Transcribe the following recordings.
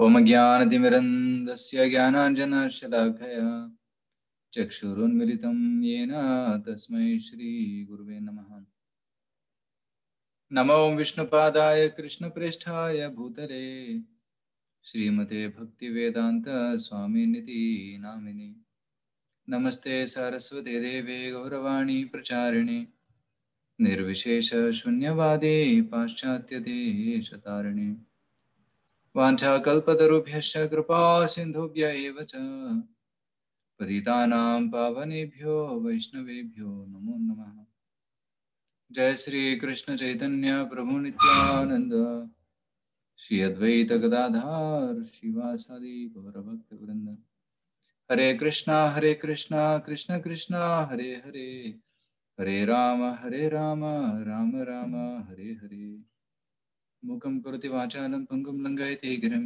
ॐ ज्ञानतिमिरन्दस्य ज्ञानाञ्जनशलाखया चक्षुरुन्मिलितं येन तस्मै श्रीगुरुवे नमः। नमो विष्णुपादाय कृष्णप्रेष्ठाय भूतले श्रीमते भक्तिवेदान्त स्वामिनिति नामिनि नमस्ते सारस्वते देवे गौरवाणी प्रचारिणे। निर्विशेषशून्यवादे पाश्चात्यदेशतारिणे वाञ्छाकल्पतरुभ्यश्च कृपा सिन्धुभ्य एव च। पतितानां पावनेभ्यो वैष्णवेभ्यो नमो नमः। जय श्री कृष्ण चैतन्य प्रभु नित्यानंद श्री अद्वैत गदाधार श्रीवासादि गौरभक्त वृंद हरे कृष्णा हरे कृष्णा, कृष्ण कृष्णा, हरे हरे। हरे राम हरे राम राम राम, हरे हरे। मुखं करोति वाचालं पङ्गुं लङ्घयति गिरिं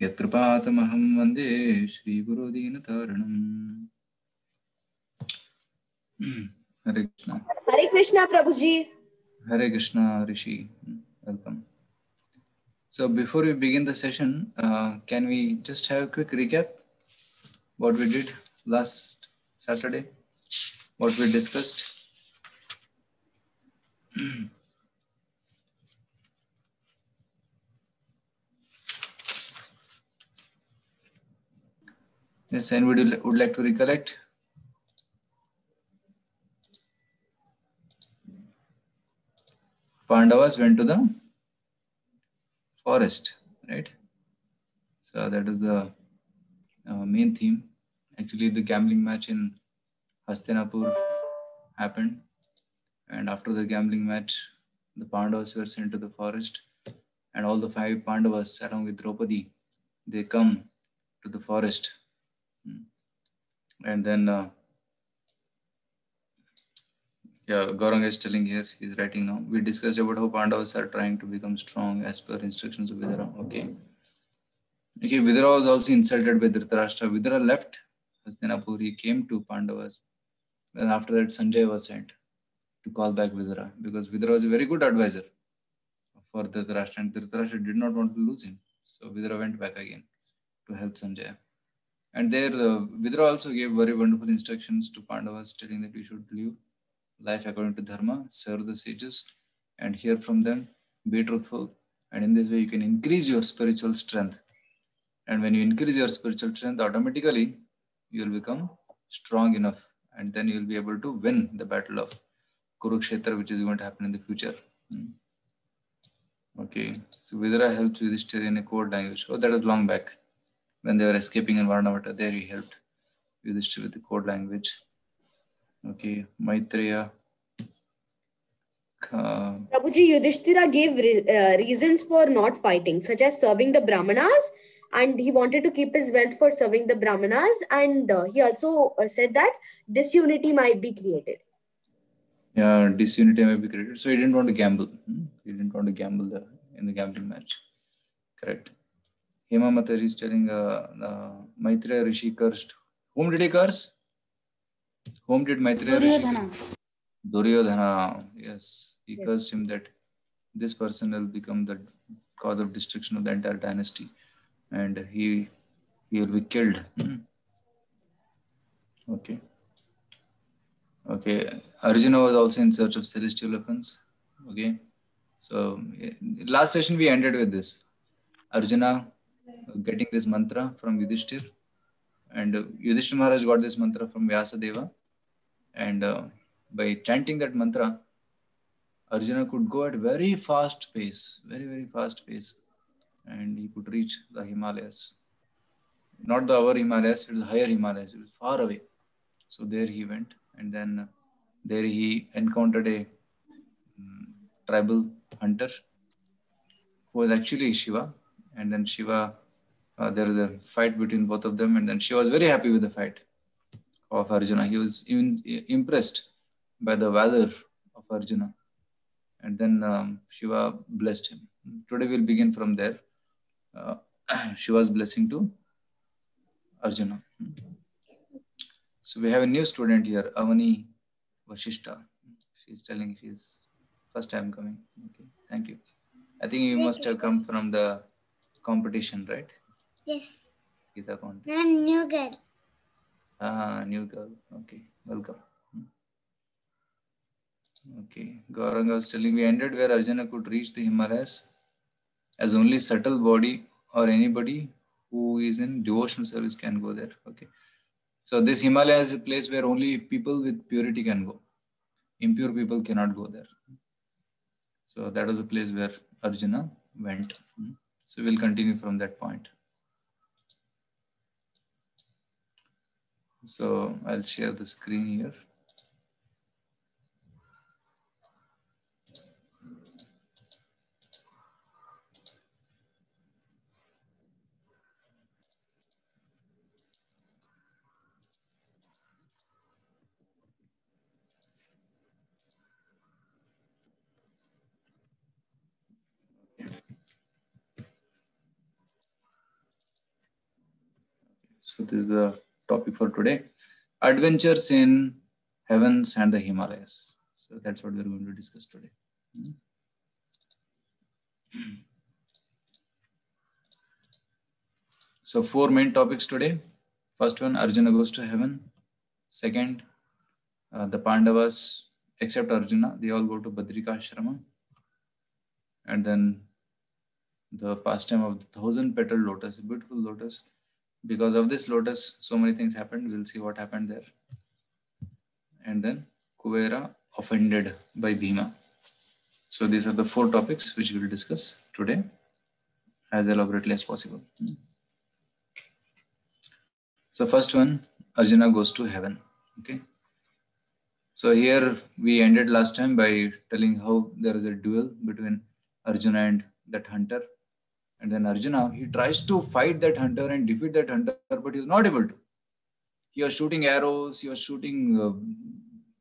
यत्र पातमहं वन्दे श्रीगुरुदीनतारणम् हरे Krishna Hare Krishna, Prabhuji. Hare Krishna, Rishi. Welcome. So before we begin the session, uh, can we just have a quick recap? What we did last Saturday? What we discussed? yes, anybody would like to recollect? Pandavas went to the forest, right? So that is the uh, main theme. Actually, the gambling match in Hastinapur happened, and after the gambling match, the Pandavas were sent to the forest, and all the five Pandavas, along with Draupadi, they come to the forest. And then. Uh, yeah, Gauranga is telling here, he's writing now. We discussed about how Pandavas are trying to become strong as per instructions of Vidura. Okay. Okay, Vidura was also insulted by Dhritarashtra. Vidura left Hastinapur. He came to Pandavas. Then after that, Sanjay was sent to call back Vidura because Vidura was a very good advisor for Dhritarashtra and Dhritarashtra did not want to lose him. So Vidura went back again to help Sanjay. And there, uh, Vidura also gave very wonderful instructions to Pandavas, telling that we should live life according to dharma, serve the sages, and hear from them, be truthful. And in this way, you can increase your spiritual strength. And when you increase your spiritual strength, automatically you will become strong enough. And then you will be able to win the battle of Kurukshetra, which is going to happen in the future. Hmm. Okay, so Vidura helps Yudhishthira in a code language. Oh, that was long back. When they were escaping in Varnavata, there he helped Yudhishthira with the code language. Okay, Maitreya. Uh, Prabhuji, Yudhishthira gave re- uh, reasons for not fighting, such as serving the Brahmanas, and he wanted to keep his wealth for serving the Brahmanas. And uh, he also uh, said that disunity might be created. yeah, disunity might be created. So he didn't want to gamble. Hmm? He didn't want to gamble the, in the gambling match. Correct. Hema Mata is telling uh, uh, Maitreya Rishi cursed. Whom did he curse? Whom did Maitreya Rishi Duryodhana. Duryodhana, yes, he Yes. cursed him that this person will become the cause of destruction of the entire dynasty, and he he will be killed. Hmm. Okay. Okay. Arjuna was also in search of celestial weapons. Okay. So eh, last session we ended with this. Arjuna getting this mantra from Yudhishthir, and uh, Yudhishthir Maharaj got this mantra from Vyasadeva, and uh, by chanting that mantra, Arjuna could go at very fast pace, very very fast pace, and he could reach the Himalayas. Not the our Himalayas, it was higher Himalayas. It was far away. So there he went, and then uh, there he encountered a mm, tribal hunter who was actually Shiva, and then Shiva. Uh, there was a fight between both of them, and then she was very happy with the fight of Arjuna. He was even impressed by the valor of Arjuna. And then um, Shiva blessed him. Today we'll begin from there. Uh, Shiva's blessing to Arjuna. So we have a new student here, Avani Vashishta. She's telling she's first time coming. Okay, thank you. I think you must have come from the competition, right? Yes. Geeta Conte. I'm new girl. Ah, new girl. Okay, welcome. Hmm. Okay, Gauranga was telling we ended where Arjuna could reach the Himalayas as only subtle body or anybody who is in devotional service can go there. Okay, so this Himalaya is a place where only people with purity can go. Impure people cannot go there. So that was a place where Arjuna went. Hmm. So we'll continue from that point. So I'll share the screen here. So this is the topic for today. Adventures in heavens and the Himalayas. So that's what we're going to discuss today. So four main topics today. First one, Arjuna goes to heaven. Second, uh, the Pandavas, except Arjuna, they all go to Badrika Ashrama. And then the pastime of the thousand petal lotus, beautiful lotus. Because of this lotus, so many things happened. We'll see what happened there. And then Kuvera offended by Bhima. So these are the four topics which we will discuss today as elaborately as possible. Hmm. So first one, Arjuna goes to heaven. Okay. So here we ended last time by telling how there is a duel between Arjuna and that hunter. And then Arjuna, he tries to fight that hunter and defeat that hunter, but he's not able to. He was shooting arrows, he was shooting uh,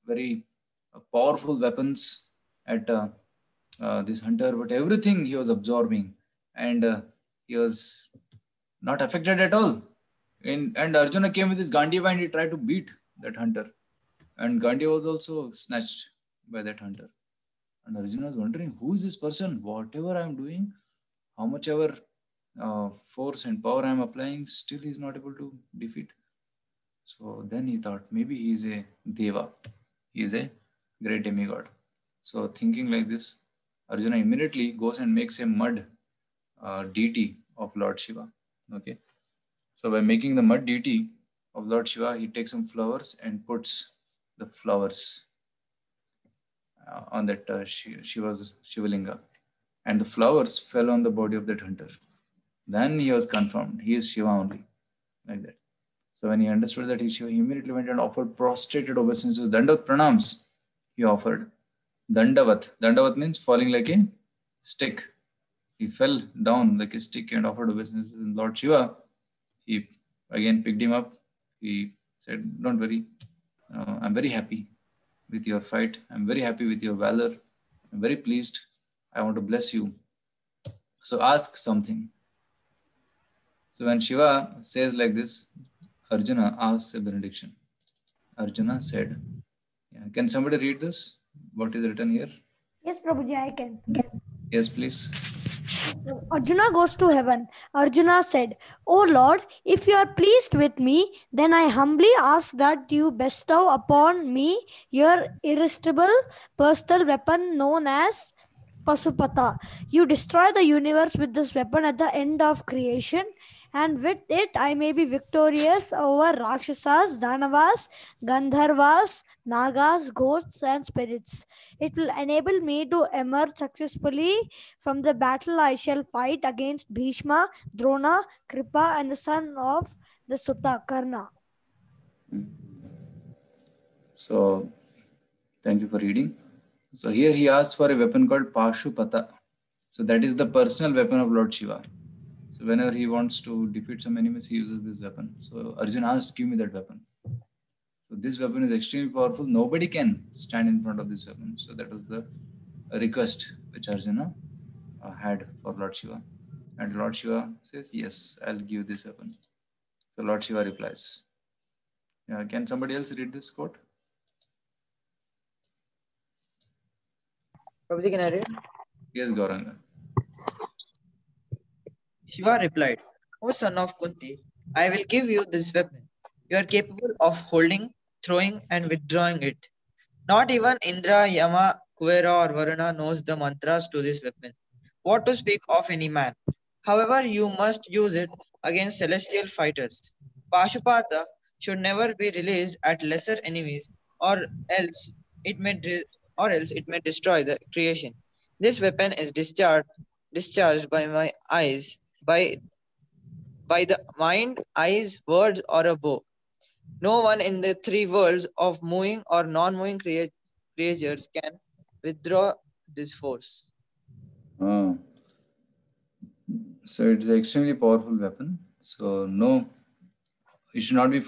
very uh, powerful weapons at uh, uh, this hunter, but everything he was absorbing and uh, he was not affected at all. And, and Arjuna came with his Gandiva and he tried to beat that hunter. And Gandiva was also snatched by that hunter. And Arjuna was wondering, who is this person? Whatever I'm doing, how much ever uh, force and power I'm applying, still he's not able to defeat. So then he thought, maybe he is a Deva. He is a great demigod. So thinking like this, Arjuna immediately goes and makes a mud uh, deity of Lord Shiva. Okay. So by making the mud deity of Lord Shiva, he takes some flowers and puts the flowers uh, on that uh, Shiva's Shivalinga. And the flowers fell on the body of that hunter. Then he was confirmed. He is Shiva only. Like that. So when he understood that he Shiva, he immediately went and offered prostrated obeisances. Dandavat pranams he offered. Dandavat. Dandavat means falling like a stick. He fell down like a stick and offered obeisances. And Lord Shiva, he again picked him up. He said, Don't worry. Uh, I'm very happy with your fight. I'm very happy with your valor. I'm very pleased. I want to bless you. So ask something. So when Shiva says like this, Arjuna asks a benediction. Arjuna said, yeah. Can somebody read this? What is written here? Yes, Prabhuji, I can. Yes, please. Arjuna goes to heaven. Arjuna said, O Lord, if you are pleased with me, then I humbly ask that you bestow upon me your irresistible personal weapon known as Pasupata. You destroy the universe with this weapon at the end of creation, and with it I may be victorious over Rakshasas, Danavas, Gandharvas, Nagas, ghosts, and spirits. It will enable me to emerge successfully from the battle I shall fight against Bhishma, Drona, Kripa, and the son of the Sutta, Karna. So, thank you for reading. So here he asks for a weapon called Pashupata. So that is the personal weapon of Lord Shiva. So whenever he wants to defeat some enemies, he uses this weapon. So Arjuna asked, give me that weapon. So this weapon is extremely powerful. Nobody can stand in front of this weapon. So that was the request which Arjuna uh, had for Lord Shiva. And Lord Shiva says, yes, I'll give this weapon. So Lord Shiva replies. Can somebody else read this quote? Prabhuji, can I read? Yes, Gauranga. Shiva replied, O son of Kunti, I will give you this weapon. You are capable of holding, throwing, and withdrawing it. Not even Indra, Yama, Kuvera, or Varuna knows the mantras to this weapon. What to speak of any man? However, you must use it against celestial fighters. Pashupata should never be released at lesser enemies, or else it may de- or else it may destroy the creation. This weapon is discharged discharged by my eyes, by by the mind, eyes, words, or a bow. No one in the three worlds of moving or non-moving crea- creatures can withdraw this force. Ah. So it's an extremely powerful weapon. So no, it should not be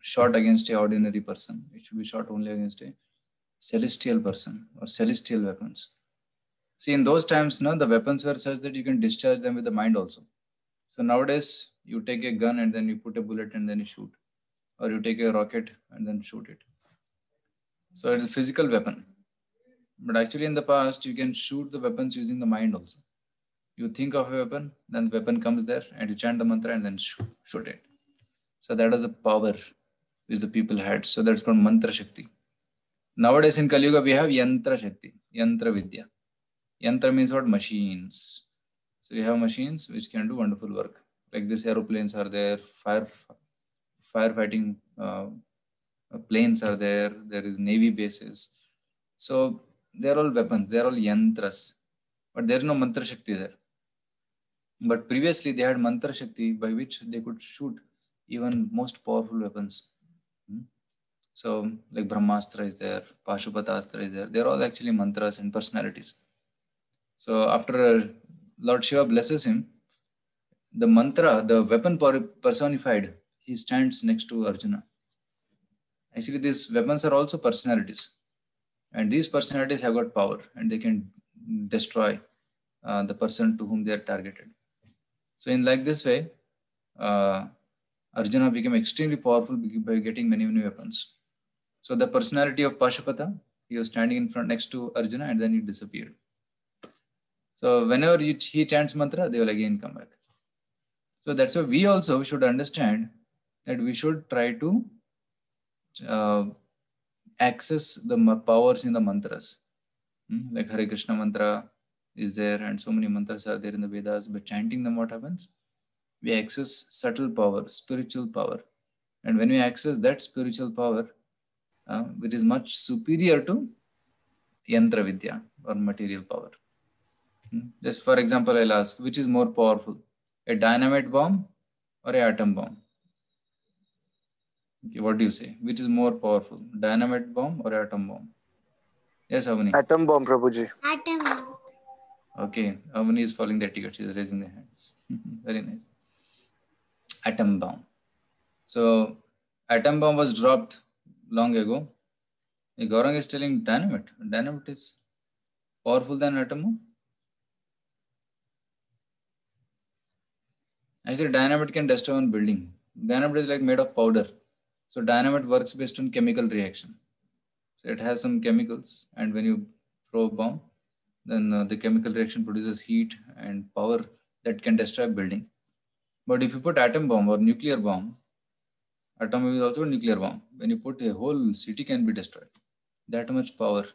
shot against a ordinary person. It should be shot only against a celestial person or celestial weapons. See, in those times, no, the weapons were such that you can discharge them with the mind also. So nowadays, you take a gun and then you put a bullet and then you shoot, or you take a rocket and then shoot it. So it's a physical weapon. But actually, in the past, you can shoot the weapons using the mind also. You think of a weapon, then the weapon comes there, and you chant the mantra and then shoot, shoot it. So that was the power which the people had. So that's called mantra shakti. Nowadays in Kali Yuga, we have yantra shakti, yantra vidya. Yantra means what? Machines. So we have machines which can do wonderful work. Like these aeroplanes are there, fire firefighting uh, planes are there. There is navy bases. So they're all weapons. They're all yantras, but there's no mantra shakti there. But previously they had mantra shakti by which they could shoot even most powerful weapons. Hmm. So like Brahmastra is there, Pashupatastra is there. They're all actually mantras and personalities. So after Lord Shiva blesses him, the mantra, the weapon personified, he stands next to Arjuna. Actually, these weapons are also personalities. And these personalities have got power and they can destroy uh, the person to whom they are targeted. So in like this way, uh, Arjuna became extremely powerful by getting many, many weapons. So the personality of Pashupata, he was standing in front next to Arjuna and then he disappeared. So whenever he, he chants mantra, they will again come back. So that's why we also should understand that we should try to uh, access the powers in the mantras. Hmm, Like Hare Krishna mantra is there, and so many mantras are there in the Vedas. By chanting them, what happens? We access subtle power, spiritual power. And when we access that spiritual power, uh, which is much superior to yantra vidya or material power. Hmm, Just for example, I'll ask, which is more powerful, a dynamite bomb or a atom bomb? Okay, what do you say? Which is more powerful, dynamite bomb or atom bomb? Yes, Avani. Atom bomb, Prabhuji. Atom bomb. Okay, Avani is following the ticket. She's raising the hands. Very nice. Atom bomb. So, atom bomb was dropped long ago. Gaurang is telling dynamite. Dynamite is powerful than atom bomb. Actually, dynamite can destroy one building. Dynamite is like made of powder. So dynamite works based on chemical reaction. So it has some chemicals, and when you throw a bomb, then uh, the chemical reaction produces heat and power that can destroy a building. But if you put atom bomb or nuclear bomb, atom is also a nuclear bomb. When you put a whole city can be destroyed. That much power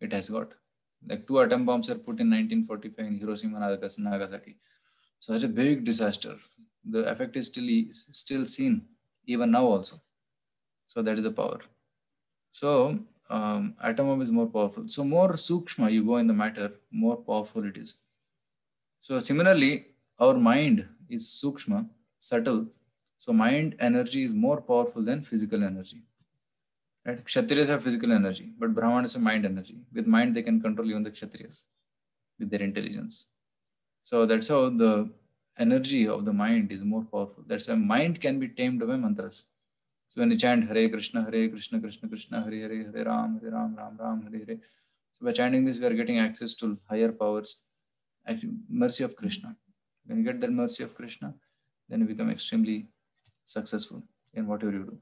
it has got. Like two atom bombs are put in 1945 in Hiroshima and Nagasaki. So such a big disaster. The effect is still still seen even now also. So that is a power. So um, atom bomb is more powerful. So more sukshma you go in the matter, more powerful it is. So similarly, our mind is sukshma, subtle. So mind energy is more powerful than physical energy. Right? Kshatriyas have physical energy, but Brahmanas have mind energy. With mind, they can control even the Kshatriyas with their intelligence. So that's how the energy of the mind is more powerful. That's why mind can be tamed by mantras. So when you chant Hare Krishna, Hare Krishna, Krishna Krishna, Hare Hare, Hare Ram, Hare Ram, Ram Ram, Hare Hare. So by chanting this, we are getting access to higher powers, mercy of Krishna. When you get that mercy of Krishna, then you become extremely successful in whatever you do.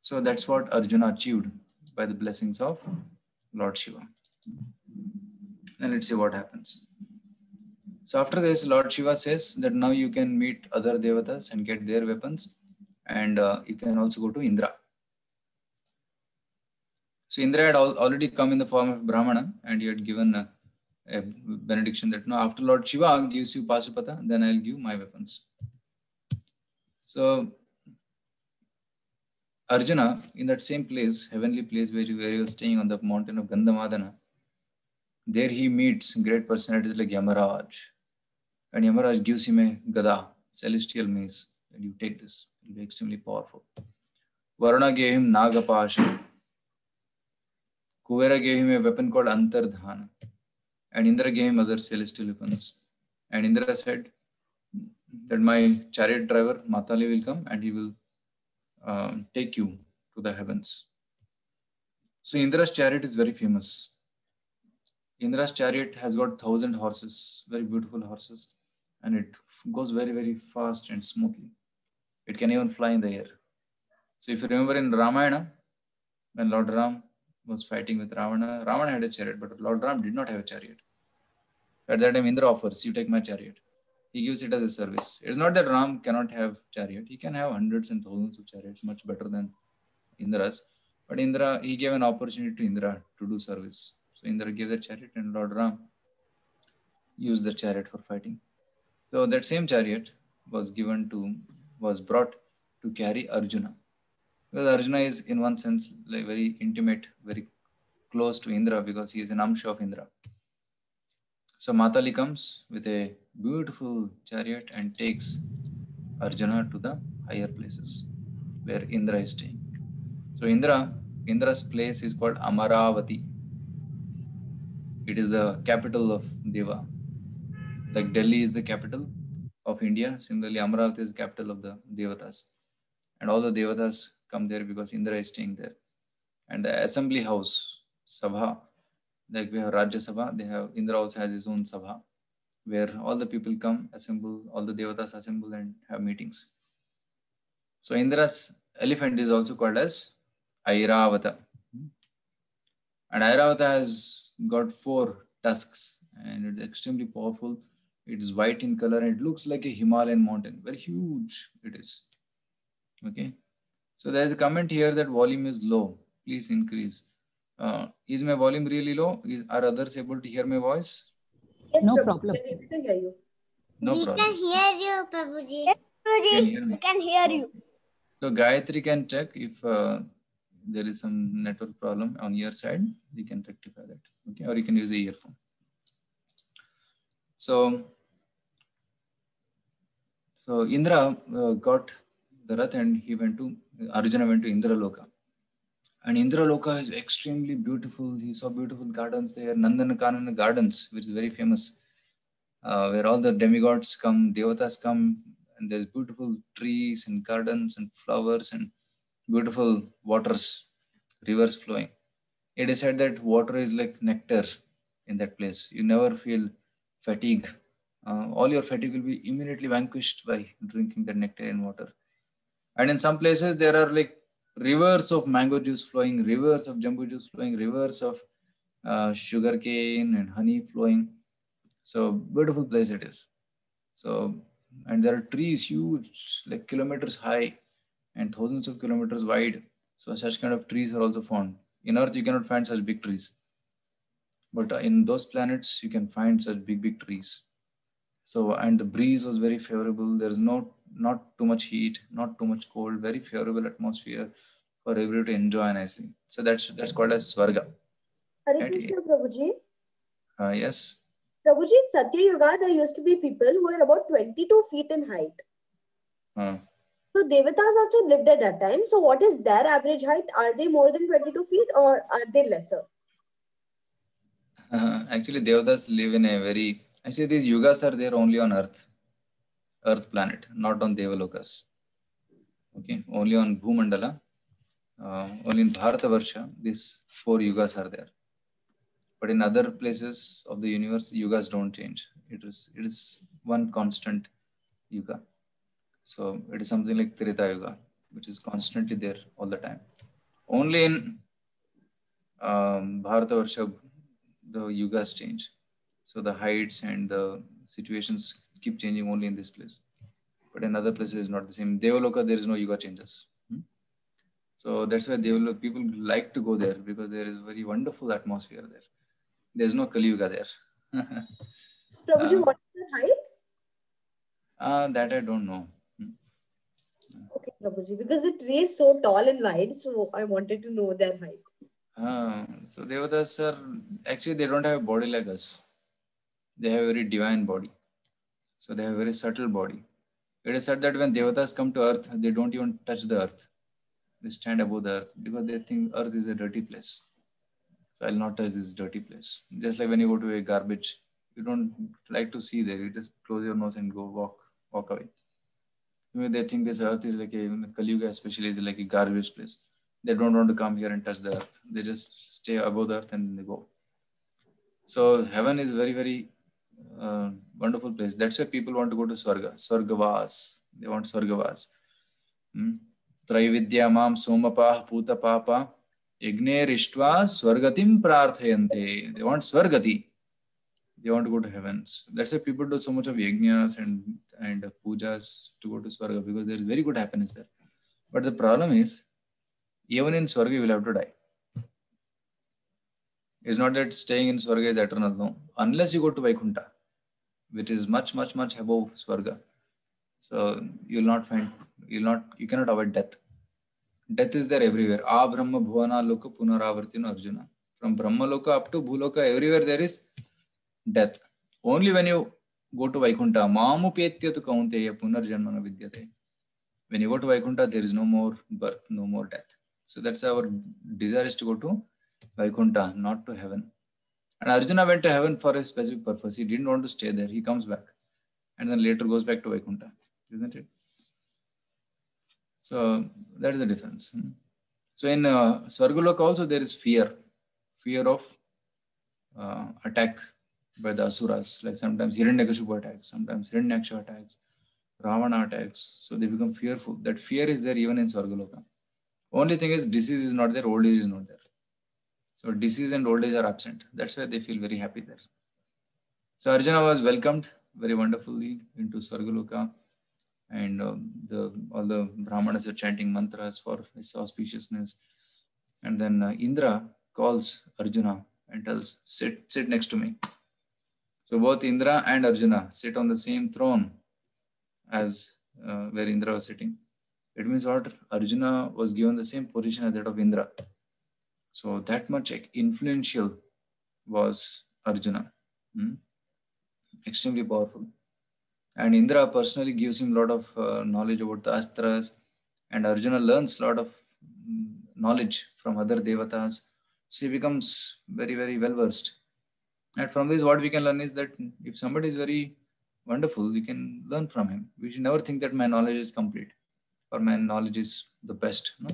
So that's what Arjuna achieved by the blessings of Lord Shiva. And let's see what happens. So after this, Lord Shiva says that now you can meet other devatas and get their weapons, and uh, you can also go to Indra. So Indra had al- already come in the form of Brahmana, and he had given a, a benediction that no, after Lord Shiva gives you Pasupata, then I'll give my weapons. So Arjuna, in that same place, heavenly place where he, was staying on the mountain of Gandhamadana, there he meets great personalities like Yamaraj. And Yamaraj gives him a gada, celestial mace, and you take this. It will be extremely powerful. Varuna gave him Nagapasha. Kuvera gave him a weapon called Antardhana. And Indra gave him other celestial weapons. And Indra said that my chariot driver, Matali, will come and he will um, take you to the heavens. So Indra's chariot is very famous. Indra's chariot has got thousand horses, very beautiful horses, and it goes very, very fast and smoothly. It can even fly in the air. So if you remember in Ramayana, when Lord Ram was fighting with Ravana, Ravana had a chariot, but Lord Ram did not have a chariot. At that time, Indra offers, you take my chariot. He gives it as a service. It's not that Ram cannot have chariot. He can have hundreds and thousands of chariots, much better than Indra's. But Indra, he gave an opportunity to Indra to do service. So Indra gave the chariot and Lord Ram used the chariot for fighting. So that same chariot was given to, was brought to carry Arjuna. Because Arjuna is in one sense like very intimate, very close to Indra because he is an Amsha of Indra. So Matali comes with a beautiful chariot and takes Arjuna to the higher places where Indra is staying. So Indra, Indra's place is called Amaravati. It is the capital of Deva. Like Delhi is the capital of India. Similarly, Amaravati is the capital of the Devatas. And all the Devatas come there because Indra is staying there. And the assembly house, Sabha, like we have Rajya Sabha, they have Indra also has his own Sabha, where all the people come, assemble, all the Devatas assemble and have meetings. So Indra's elephant is also called as Airavata. And Airavata has got four tusks and it's extremely powerful. It is white in color and it looks like a Himalayan mountain. Very huge it is. Okay. So there is a comment here that volume is low. Please increase. Uh, is my volume really low? Is, are others able to hear my voice? Yes, No Prabhu, problem. we're able to hear you. No we problem. can hear you, Prabhuji. You can hear can hear you. So Gayatri can check if uh, there is some network problem on your side. We can rectify that. Okay, or you can use the earphone. So, so Indra uh, got the Rath and he went to Arjuna went to Indra Loka. And Indraloka is extremely beautiful. He saw beautiful gardens there, Nandanakanana Gardens, which is very famous, uh, where all the demigods come, devatas come, and there's beautiful trees and gardens and flowers and beautiful waters, rivers flowing. It is said that water is like nectar in that place. You never feel fatigue. Uh, all your fatigue will be immediately vanquished by drinking the nectar and water. And in some places, there are like rivers of mango juice flowing, rivers of jambu juice flowing, rivers of uh, sugar cane and honey flowing. So beautiful place it is. So and there are trees huge, like kilometers high and thousands of kilometers wide. So such kind of trees are also found. In Earth, you cannot find such big trees, but in those planets, you can find such big big trees. So and the breeze was very favorable. There is no not too much heat, not too much cold, very favorable atmosphere for everyone to enjoy nicely. So that's that's called as Swarga. Hare. Krishna, Prabhuji. Uh, yes. Prabhuji, in Satya Yuga, there used to be people who were about 22 feet in height. Uh, So Devatas also lived at that time. So what is their average height? Are they more than 22 feet or are they lesser? actually, Devatas live in a very actually these yugas are there only on Earth, Earth planet, not on Devalokas. Okay, only on Bhumandala, uh, only in Bharatavarsha, these four yugas are there. But in other places of the universe, yugas don't change. It is it is one constant yuga. So it is something like Treta Yuga, which is constantly there all the time. Only in um, Bharatavarsha, the yugas change. So the heights and the situations keep changing only in this place. But in other places, it's not the same. Devaloka, there is no yuga changes. Hmm? So that's why Devaloka, people like to go there because there is very wonderful atmosphere there. There's no Kali Yuga there. Prabhuji, Uh, what is the height? uh, that I don't know. Okay, Prabhuji, because the tree is so tall and wide, so I wanted to know their height. Uh, so Devatas are actually they don't have a body like us. They have a very divine body. So they have a very subtle body. It is said that when Devatas come to earth, they don't even touch the earth. They stand above the earth because they think earth is a dirty place. So I'll not touch this dirty place. Just like when you go to a garbage, you don't like to see there. You just close your nose and go walk, walk away. Maybe they think this earth is like a Kali Yuga, especially is like a garbage place they don't want to come here and touch the earth. They just stay above the earth and they go. So heaven is very, very uh, wonderful place. That's why people want to go to Swarga, Swargavas. They want Swargavas. Hmm? Traividya mam somapah puta papa yagner swargatim prarthayante. They want Swargati. They want to go to heavens. That's why people do so much of yajnas and, and pujas to go to Swarga because there is very good happiness there. But the problem is, even in Swarga, you will have to die. It's not that staying in Swarga is eternal, no. Unless you go to Vaikuntha, which is much, much, much above Swarga. So you will not find, you'll not, you cannot avoid death. Death is there everywhere. A Brahma Bhuvana Loka Punaravartino Arjuna. From Brahma Loka up to Bhuloka, everywhere there is death. Only when you go to Vaikuntha, Mamu Petyatu Kaunteya Punarjanmana Vidyate. When you go to Vaikuntha, there is no more birth, no more death. So that's our desire is to go to Vaikuntha, not to heaven. And Arjuna went to heaven for a specific purpose. He didn't want to stay there. He comes back and then later goes back to Vaikuntha, isn't it? So that is the difference. hmm. So in uh, Swargaloka also there is fear, fear of uh, attack by the asuras. Like sometimes Hiranyakashipu attacks, sometimes Hiranyaksha attacks, Ravana attacks. So they become fearful. That fear is there even in Swargaloka. Only thing is disease is not there, old age is not there. So disease and old age are absent. That's why they feel very happy there. So Arjuna was welcomed very wonderfully into Swargaloka and uh, the all the Brahmanas are chanting mantras for his auspiciousness. And then uh, Indra calls Arjuna and tells, sit, sit next to me. So both Indra and Arjuna sit on the same throne as uh, where Indra was sitting. It means what? Arjuna was given the same position as that of Indra. So that much influential was Arjuna. Hmm? Extremely powerful. And Indra personally gives him a lot of uh, knowledge about the astras, and Arjuna learns a lot of mm, knowledge from other devatas. So he becomes very, very well versed. And from this, what we can learn is that if somebody is very wonderful, we can learn from him. We should never think that my knowledge is complete or my knowledge is the best. No,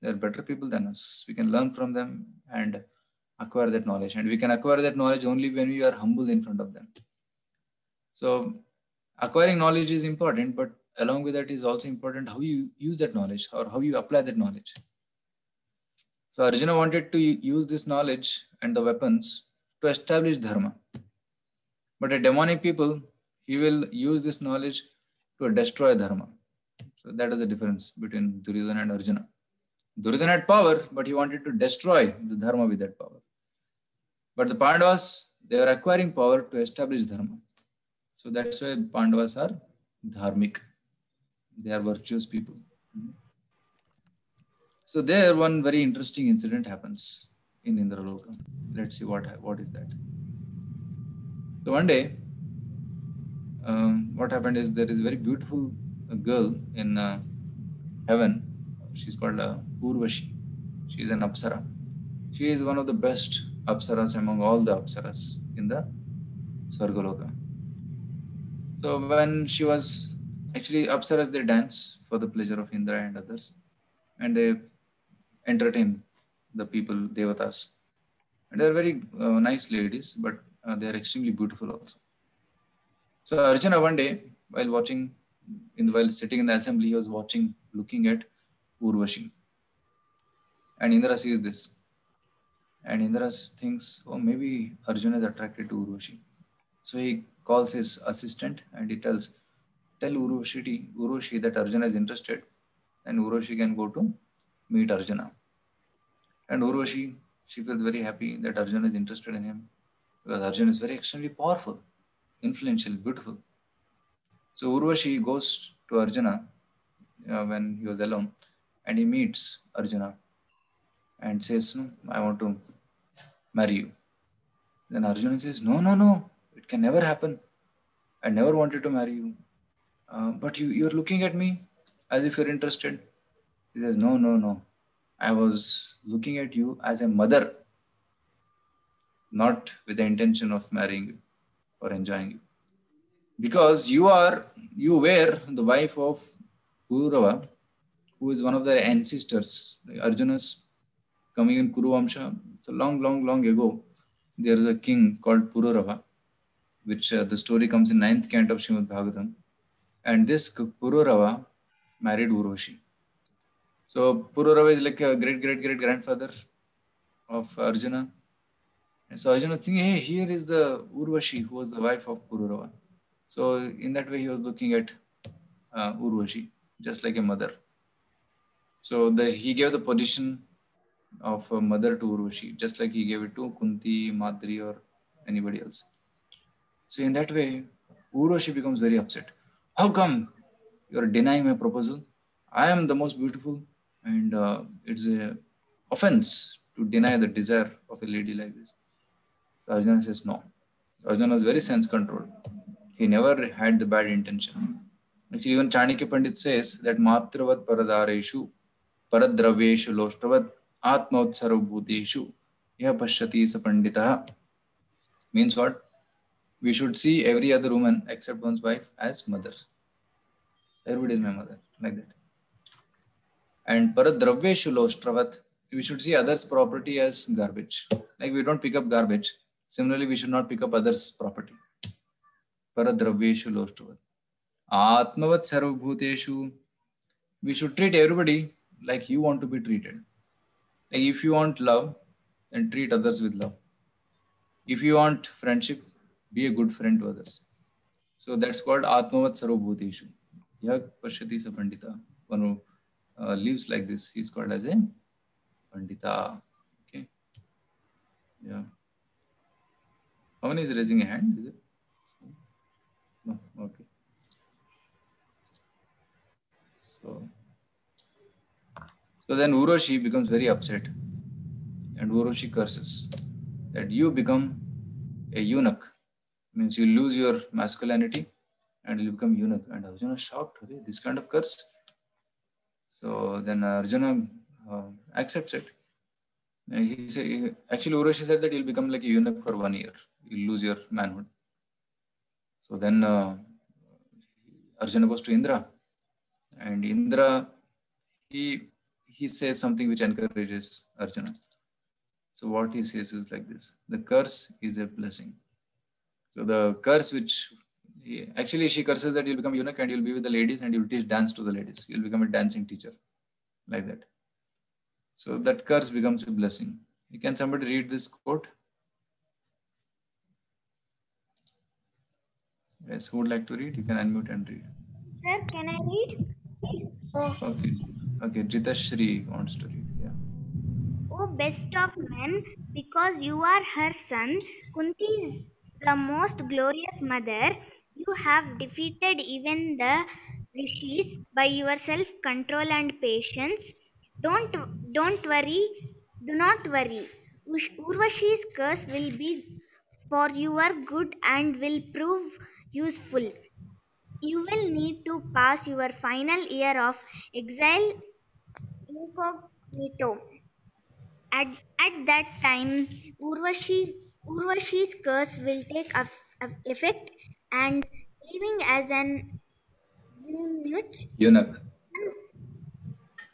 they are better people than us. We can learn from them and acquire that knowledge. And we can acquire that knowledge only when we are humble in front of them. So acquiring knowledge is important, but along with that is also important how you use that knowledge or how you apply that knowledge. So Arjuna wanted to use this knowledge and the weapons to establish dharma. But a demonic people, he will use this knowledge to destroy dharma. So that is the difference between Duryodhana and Arjuna. Duryodhana had power, but he wanted to destroy the dharma with that power. But the Pandavas, they were acquiring power to establish dharma. So that's why Pandavas are dharmic. They are virtuous people. So there, one very interesting incident happens in Indraloka. Let's see what what is that. So one day, um, what happened is there is a very beautiful girl in uh, heaven. She's called uh, Urvashi. She is an Apsara. She is one of the best Apsaras among all the Apsaras in the Swargaloka. So when she was actually Apsaras, they dance for the pleasure of Indra and others, and they entertain the people, devatas. And they're very uh, nice ladies, but uh, they are extremely beautiful also. So Arjuna one day, while watching, in while sitting in the assembly, he was watching, looking at Urvashi. And Indra sees this. And Indra thinks, oh, maybe Arjuna is attracted to Urvashi. So he calls his assistant and he tells, tell Urvashi, Urvashi that Arjuna is interested and Urvashi can go to meet Arjuna. And Urvashi, she feels very happy that Arjuna is interested in him because Arjuna is very extremely powerful, influential, beautiful. So Urvashi goes to Arjuna uh, when he was alone and he meets Arjuna and says, I want to marry you. Then Arjuna says, No, no, no, it can never happen. I never wanted to marry you. Uh, but you, you're looking at me as if you're interested. He says, No, no, no. I was looking at you as a mother, not with the intention of marrying you or enjoying you. Because you are, you were the wife of Purava, who is one of the ancestors, Arjuna's coming in Kuru Vamsha. So long, long, long ago, there is a king called Pururava, which uh, the story comes in ninth canto of Srimad Bhagavatam. And this Pururava married Urvashi. So Pururava is like a great, great, great grandfather of Arjuna. And so Arjuna was thinking, hey, here is the Urvashi, who was the wife of Pururava. So in that way, he was looking at uh, Urvashi, just like a mother. So the, he gave the position of a mother to Urvashi, just like he gave it to Kunti, Madri, or anybody else. So in that way, Urvashi becomes very upset. How come you are denying my proposal? I am the most beautiful, and uh, it's a offense to deny the desire of a lady like this. So Arjuna says no. Arjuna was very sense controlled. He never had the bad intention. Actually, even Chanakya Pandit says that Matravat Paradareshu परद्रव्येशु लोष्टव आत्मोत्सर्ग भूतेषु। यह पश्यति स पंडित means what we should see every other woman except one's wife as mother everybody is my mother like that and परद्रव्येशु लोष्टवत we should see others property as garbage like we don't pick garbage similarly we should not pick up others property पर द्रव्यु आत्मवत् सर्वभूतेषु we should treat everybody like you want to be treated. Like if you want love, then treat others with love. If you want friendship, be a good friend to others. So that's called Atmavat Sarvabhuteshu. Yag Pashyati Sapandita. One who uh, lives like this, he's called as a Pandita. Okay. Yeah. How many is raising a hand? Is it? No. Okay. So, so then Urvashi becomes very upset and Urvashi curses that you become a eunuch. Means you lose your masculinity and you become eunuch. And Arjuna shocked, this kind of curse. So then Arjuna uh, accepts it. And he say, actually, Urvashi said that you'll become like a eunuch for one year. You'll lose your manhood. So then uh, Arjuna goes to Indra and Indra, he he says something which encourages Arjuna. So what he says is like this: the curse is a blessing. So the curse which he, actually she curses that you'll become eunuch and you'll be with the ladies and you'll teach dance to the ladies. You'll become a dancing teacher, like that. So that curse becomes a blessing. You can somebody read this quote? Yes, who would like to read? You can unmute and read. Sir, can I read? Okay. Okay. Jita Shri wants to read. Yeah. O best of men, because you are her son, Kunti is the most glorious mother. You have defeated even the rishis by your self-control and patience. Don't don't worry. Do not worry. Urvashi's curse will be for your good and will prove useful. You will need to pass your final year of exile incognito. At, at that time, Urvashi, Urvashi's curse will take eff- eff- effect and living as an eunuch, Eunuch.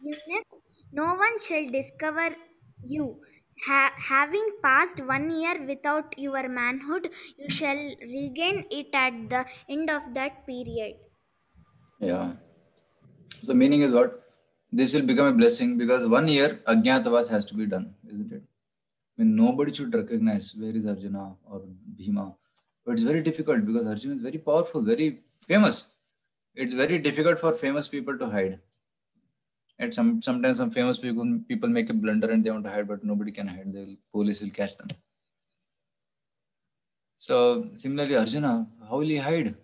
eunuch, no one shall discover you. Ha- having passed one year without your manhood, you shall regain it at the end of that period. Yeah. So meaning is what? This will become a blessing because one year Ajnatavas has to be done, isn't it? I mean, nobody should recognize where is Arjuna or Bhima But it's very difficult because Arjuna is very powerful, very famous. It's very difficult for famous people to hide. And some sometimes some famous people people make a blunder and they want to hide, but nobody can hide. The police will catch them. So similarly, Arjuna, how will he hide?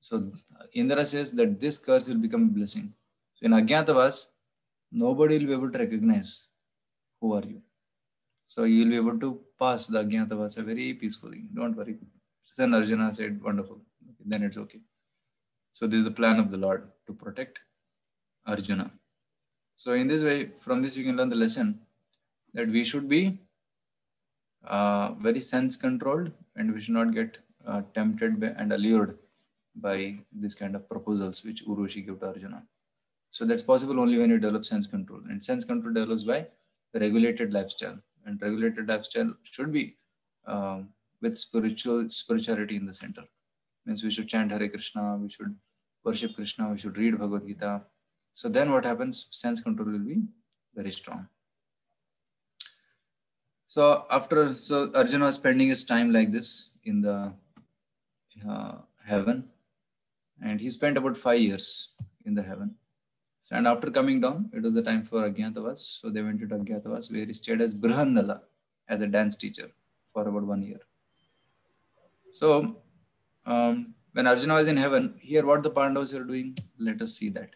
So Indra says that this curse will become a blessing. So in Agyatavas, nobody will be able to recognize who are you. So you will be able to pass the Agyatavasa very peacefully. Don't worry. Then Arjuna said, wonderful. Okay, then it's okay. So this is the plan of the Lord to protect Arjuna. So in this way, from this you can learn the lesson that we should be uh, very sense controlled and we should not get uh, tempted and allured by this kind of proposals which Urvashi gave to Arjuna. So that's possible only when you develop sense control. And sense control develops by regulated lifestyle. And regulated lifestyle should be um, with spiritual spirituality in the center. Means we should chant Hare Krishna, we should worship Krishna, we should read Bhagavad Gita. So then what happens? Sense control will be very strong. So after so Arjuna was spending his time like this in the uh, heaven, and he spent about five years in the heaven. And after coming down, it was the time for Agyatavas. So they went to Agyatavas, where he stayed as Brihannala, as a dance teacher for about one year. So um, when Arjuna was in heaven, here what the Pandavas were doing, let us see that.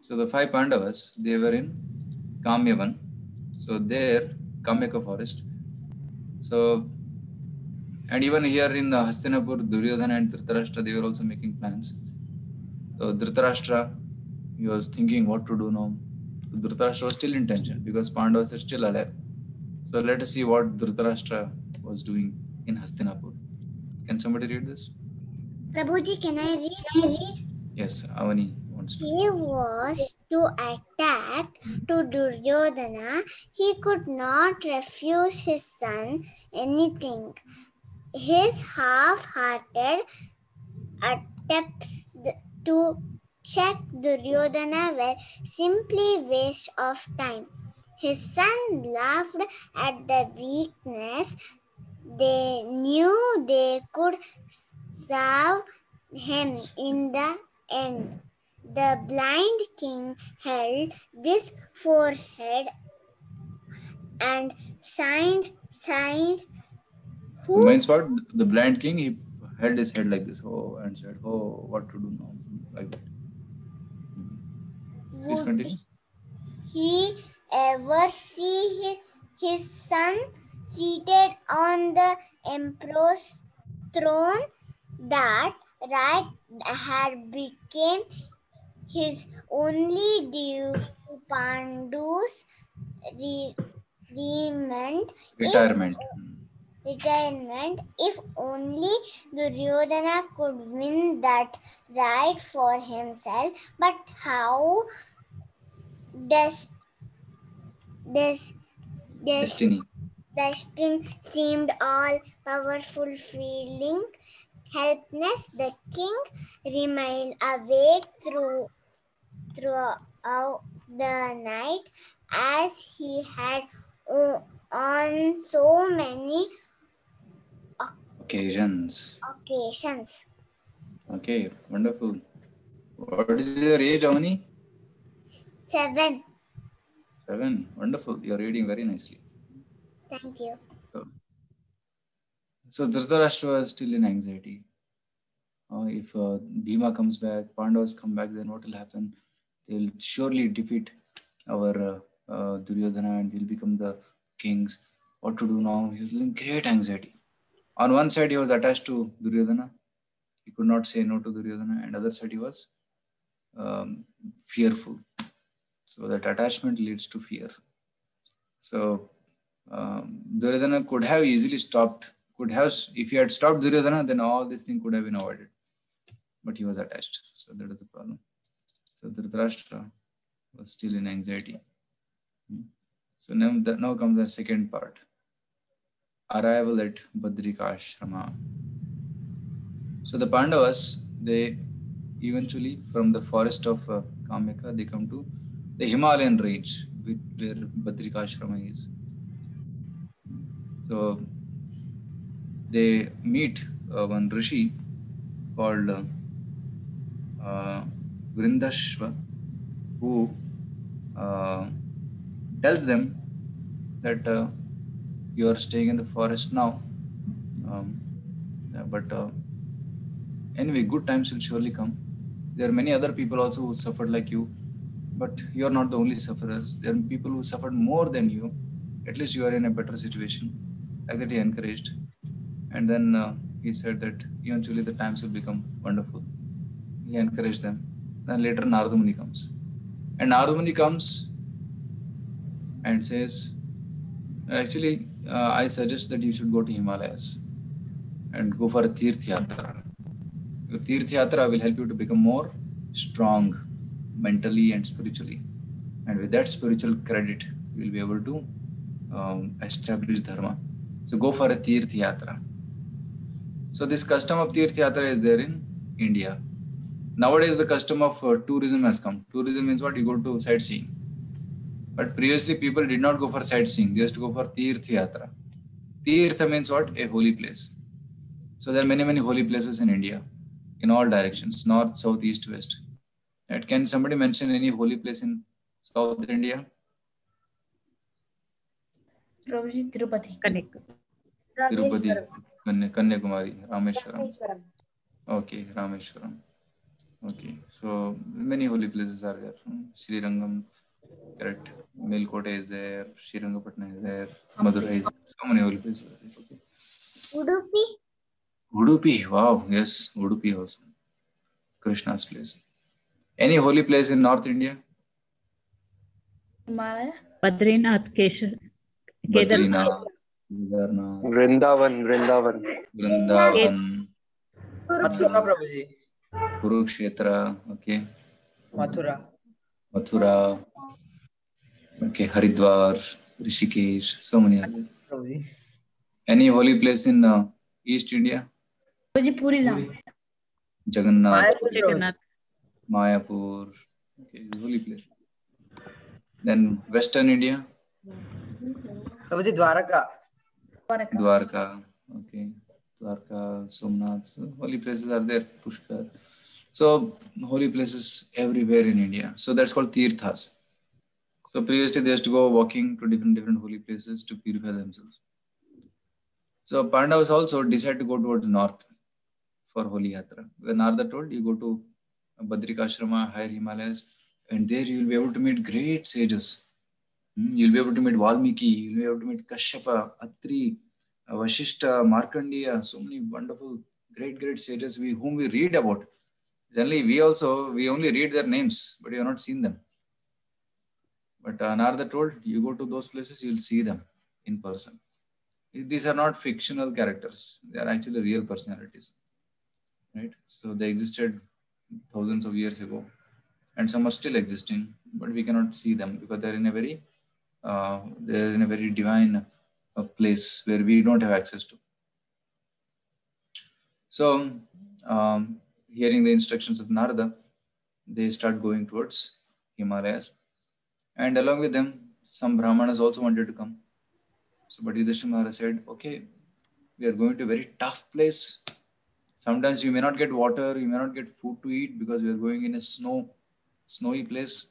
So the five Pandavas, they were in Kamyavan. So there, Kamyaka forest. So, and even here in the Hastinapur, Duryodhana and Dhritarashtra, they were also making plans. So Dhritarashtra, he was thinking what to do now. Dhritarashtra was still in tension because Pandavas are still alive. So let us see what Dhritarashtra was doing in Hastinapur. Can somebody read this? Prabhuji, can I read? Can I read? Yes, Avani wants to. He was to attack to Duryodhana. He could not refuse his son anything. His half-hearted attempts to check Duryodhana were simply waste of time. His son laughed at the weakness. They knew they could serve him in the end. The blind king held this forehead and signed, signed, who Means what? The blind king, he held his head like this, oh, and said, oh, what to do now? Like that. Please would continue. he ever see hi- his son seated on the emperor's throne that right had become his only due to Pandu's re- remand Retirement. Retirement if only Duryodhana could win that right for himself. But how does this Destiny. destiny seemed all powerful feeling helpless the king remained awake through throughout the night as he had on so many Occasions. occasions. Okay, wonderful. What is your age, Avani? Seven. Seven. Wonderful. You're reading very nicely. Thank you. So Dhritarashtra is still in anxiety. Uh, if uh, Bhima comes back, Pandavas come back, then what will happen? They will surely defeat our uh, uh, Duryodhana and he'll become the kings. What to do now? He was in great anxiety. On one side, he was attached to Duryodhana. He could not say no to Duryodhana. And other side, he was um, fearful. So that attachment leads to fear. So um, Duryodhana could have easily stopped, could have, if he had stopped Duryodhana, then all this thing could have been avoided. But he was attached. So that is the problem. So Dhritarashtra was still in anxiety. Hmm. So now, now comes the second part. Arrival at Badrikashrama. So the Pandavas, they eventually from the forest of uh, Kamyaka, they come to the Himalayan range where Badrikashrama is. So they meet uh, one rishi called uh, uh, who uh, tells them that uh, you are staying in the forest now. Um, yeah, but uh, anyway, good times will surely come. There are many other people also who suffered like you, but you are not the only sufferers. There are people who suffered more than you. At least you are in a better situation. Like that, he encouraged. And then uh, he said that eventually the times will become wonderful. He encouraged them. Then later Narada Muni comes. And Narada Muni comes and says, actually, uh, I suggest that you should go to Himalayas and go for a Tirth Yatra. Your Yatra will help you to become more strong mentally and spiritually. And with that spiritual credit, you will be able to um, establish Dharma. So go for a Tirth Yatra. So this custom of Tirth Yatra is there in India. Nowadays, the custom of uh, tourism has come. Tourism means what? You go to sightseeing. But previously, people did not go for sightseeing. They used to go for Tirth Yatra. Tirtha means what? A holy place. So there are many, many holy places in India, in all directions, north, south, east, west. Right? Can somebody mention any holy place in South India? Prabhuji Tirupati. Tirupati, Kanya- Kanyakumari, Rameshwaram. Okay, Rameshwaram. Okay, so many holy places are there. Hmm, Sri Rangam, correct. Melkote is there, Srirangapatna is there, Madurai is there. So many holy places. Okay. Udupi, Udupi, wow, yes, Udupi also. Krishna's place. Any holy place in North India? Himalaya. Badrinath, Kesha, Badrinath, Kedarnath, Vrindavan, Vrindavan. Vrindavan, Mathura, Prabhuji. Kurukshetra, okay, Mathura. Mathura, okay, Haridwar, Rishikesh, so many others. Prabhuji. Any holy place in uh, East India? Prabhuji Puri Dham. Jagannath, Mayapur, Prabhuji. Mayapur, okay, holy place. Then Western India, Prabhuji Dwaraka. Dwaraka. Dwarka, okay, Dwarka, Somnath, so holy places are there, Pushkar. So holy places everywhere in India. So that's called tirthas. So previously they used to go walking to different different holy places to purify themselves. So Pandavas also decided to go towards north for holy yatra. When Narada told you go to Badrikashrama, higher Himalayas, and there you will be able to meet great sages. Hmm, You'll be able to meet Valmiki, you'll be able to meet Kashyapa, Atri, Vashishta, Markandeya, so many wonderful, great, great sages we, whom we read about. Generally, we also, we only read their names, but we have not seen them. But Narada told, you go to those places, you'll see them in person. These are not fictional characters. They are actually real personalities. Right? So they existed thousands of years ago. And some are still existing, but we cannot see them because they're in a very uh, they're in a very divine uh, place where we don't have access to. So, um, hearing the instructions of Narada, they start going towards Himalayas. And along with them, some Brahmanas also wanted to come. So, but Yudhishthira said, okay, we are going to a very tough place. Sometimes you may not get water, you may not get food to eat because we are going in a snow, snowy place.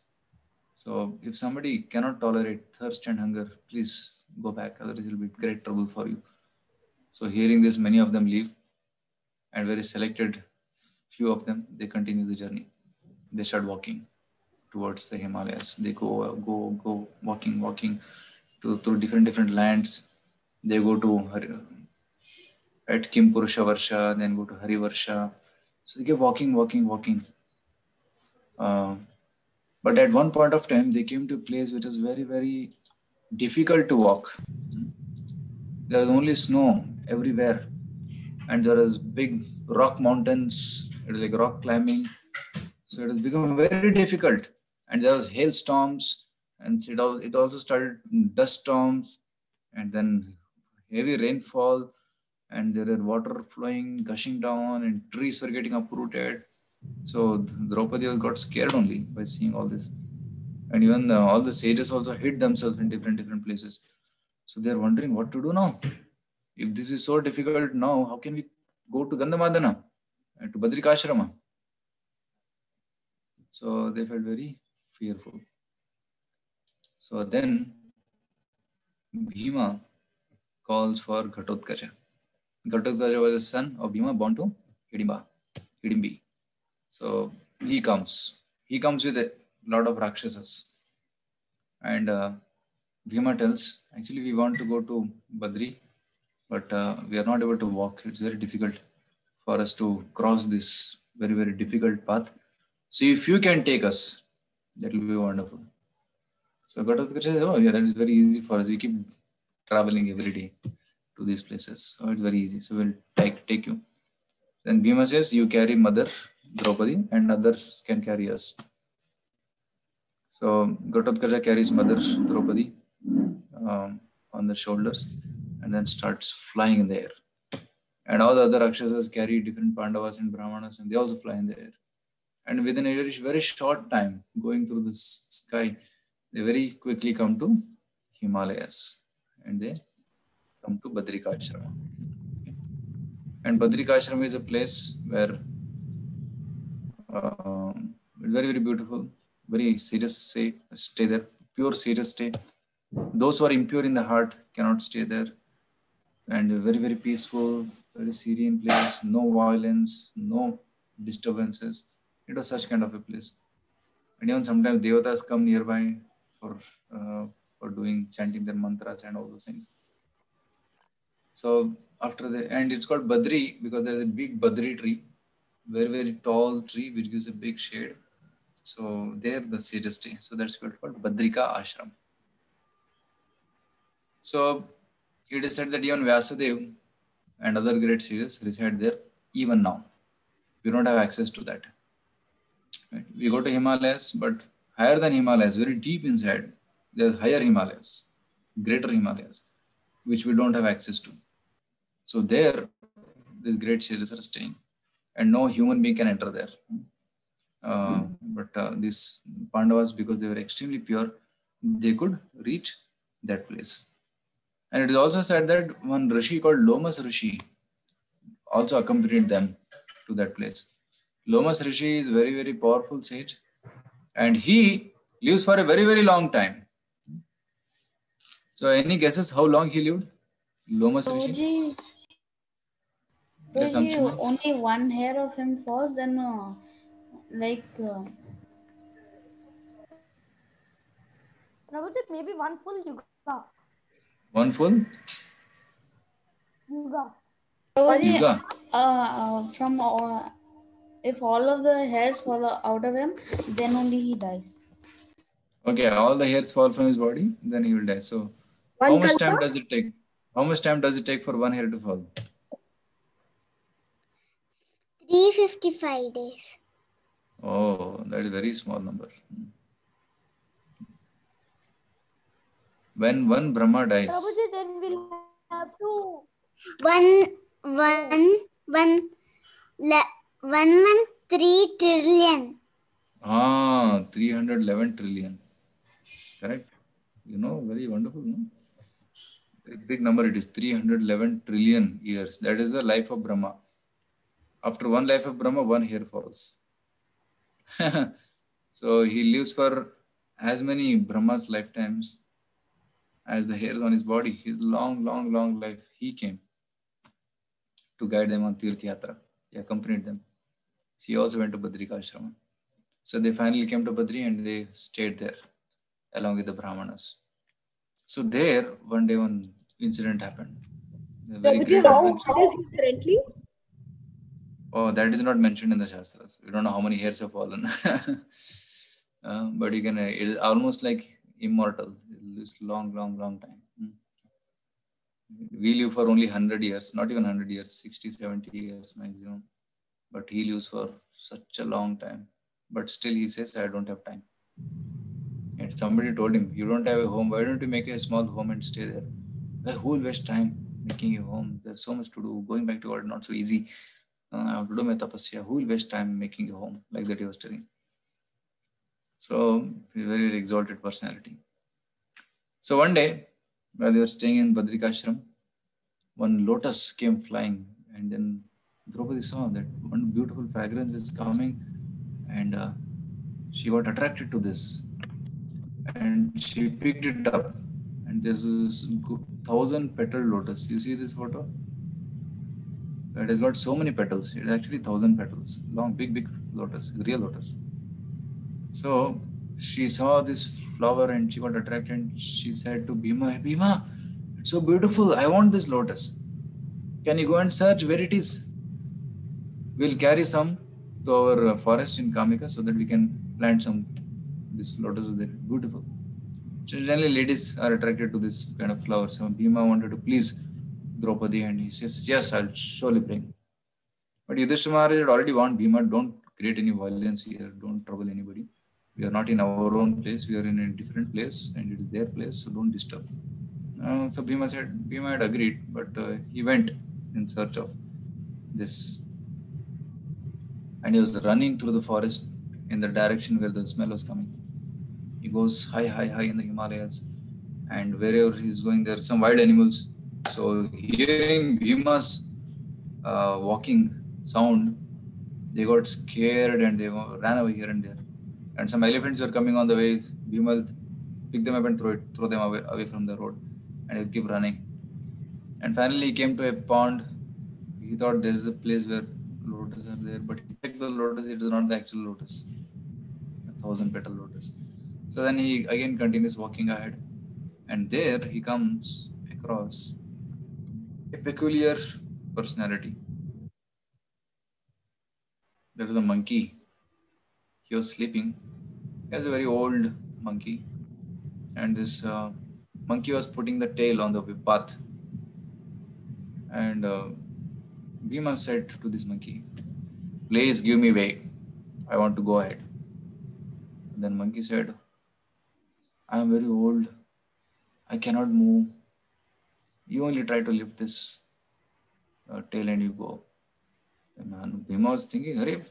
So if somebody cannot tolerate thirst and hunger, please go back, otherwise it will be great trouble for you. So hearing this, many of them leave, and very selected few of them they continue the journey. They start walking towards the Himalayas. They go, go, go, walking, walking to through different different lands. They go to at Kim Purusha Varsha, then go to Hari Varsha. So they keep walking, walking, walking. Uh, but at one point of time, they came to a place which was very, very difficult to walk. There was only snow everywhere, and there was big rock mountains. It was like rock climbing, so it has become very difficult. And there was hailstorms, and it al- it also started dust storms, and then heavy rainfall, and there were water flowing, gushing down, and trees were getting uprooted. So Draupadi got scared only by seeing all this, and even uh, all the sages also hid themselves in different different places. So they are wondering what to do now. if this is so difficult now, how can we go to Gandhamadana and to Badrikashrama? So they felt very fearful. So then Bhima calls for Ghatotkacha. Ghatotkacha was the son of Bhima born to Hidimba, Hidimbi. So he comes. He comes with a lot of Rakshasas. And uh, Bhima tells, actually, we want to go to Badri, but uh, we are not able to walk. It's very difficult for us to cross this very, very difficult path. So if you can take us, that will be wonderful. So Ghatotkacha says, oh yeah, that is very easy for us. We keep traveling every day to these places. So it's very easy. So we'll take, take you. Then Bhima says, you carry mother Draupadi and others can carry us. So Ghatotkacha carries mother Draupadi um, on the shoulders and then starts flying in the air. And all the other Rakshasas carry different Pandavas and Brahmanas and they also fly in the air. And within a very, short time, going through this sky, they very quickly come to Himalayas and they come to Badrikashrama. And Badrikashrama is a place where um, very, very beautiful, very serious stay, stay there, pure serious stay. Those who are impure in the heart cannot stay there. And very, very peaceful, very serene place, no violence, no disturbances. It was such kind of a place. And even sometimes devatas come nearby for uh, for doing chanting their mantras and all those things. So after the and it's called Badri because there's a big Badri tree, very very tall tree which gives a big shade. So there the sages stay. So that's what called Badrika Ashram. So it is said that even Vyasadev and other great sages reside there even now. We don't have access to that. Right? We go to Himalayas, but higher than Himalayas, very deep inside, there's higher Himalayas, greater Himalayas, which we don't have access to. So there, these great sages are staying, and no human being can enter there. Uh, but uh, these Pandavas, because they were extremely pure, they could reach that place. And it is also said that one Rishi called Lomas Rishi also accompanied them to that place. Lomas Rishi is very, very powerful sage, and he lives for a very, very long time. So, any guesses how long he lived? Lomas Rishi? Prabhuji, Yes, Prabhuji, only one hair of him falls, and uh, like uh, Prabhuji, maybe one full yuga. One full Yuga. Prabhuji, yuga. uh, uh, from uh, if all of the hairs fall out of him, then only he dies. Okay, all the hairs fall from his body, then he will die. So, One how much kalpa? time does it take? How much time does it take for one hair to fall? 355 days. Oh, that is very small number. When one Brahma dies, Prabhuji, then we'll have to. One, one, one, le- one, one, three trillion. ah, 311 trillion. Correct? You know, very wonderful. No? Big number it is 311 trillion years. That is the life of Brahma. After one life of Brahma, one hair falls. so he lives for as many Brahma's lifetimes as the hairs on his body. His long, long, long life, he came to guide them on Tirth Yatra. He accompanied them. She also went to Badrika Ashrama. So they finally came to Badri and they stayed there along with the Brahmanas. So there, one day, one incident happened. Very Prabhuji, how is he currently? Oh, that is not mentioned in the Shastras. We don't know how many hairs have fallen. Uh, but you can, uh, it is almost like immortal. It lives long, long, long time. We live for only 100 years, not even 100 years, 60, 70 years maximum. But he lives for such a long time. But still, he says, I don't have time. And somebody told him, You don't have a home. Why don't you make a small home and stay there? Well, who will waste time making a home? There's so much to do. Going back to God, not so easy. Uh, I have to do my tapasya. Who will waste time making a home? Like that he was telling. So, very, very exalted personality. So, one day, while they were staying in Badrikashram, one lotus came flying, and then Draupadi saw that one beautiful fragrance is coming, and uh, she got attracted to this, and she picked it up. And this is thousand petal lotus. You see this photo? So it has got so many petals. It is actually thousand petals, long, big, big lotus, real lotus. So she saw this flower and she got attracted. And she said to Bhima, Bhima, it's so beautiful. I want this lotus. Can you go and search where it is? We'll carry some to our uh, forest in Kamika so that we can plant some this lotus there. Beautiful. So generally, ladies are attracted to this kind of flower. So Bhima wanted to please Draupadi and he says, Yes, I'll surely bring. But Yudhishthira had already warned Bhima, don't create any violence here, don't trouble anybody. We are not in our own place, we are in a different place and it is their place, so don't disturb. Uh, so Bhima said, Bhima had agreed, but uh, he went in search of this. And he was running through the forest in the direction where the smell was coming. He goes high, high, high in the Himalayas. And wherever he's going, there are some wild animals. So hearing Bhima's uh, walking sound, they got scared and they ran away here and there. And some elephants were coming on the way. Bhima pick them up and throw it, throw them away, away from the road, and keep running. And finally, he came to a pond. He thought there is a place where lotus are there, but he checked the lotus. It is not the actual lotus, a thousand petal lotus. So then he again continues walking ahead, and there he comes across a peculiar personality. There is a monkey. He was sleeping. He was a very old monkey, and this uh, monkey was putting the tail on the path. And uh, Bhima said to this monkey, "Please give me way. I want to go ahead." And then monkey said, "I am very old. I cannot move. You only try to lift this uh, tail and you go." And Bhima was thinking, Hare,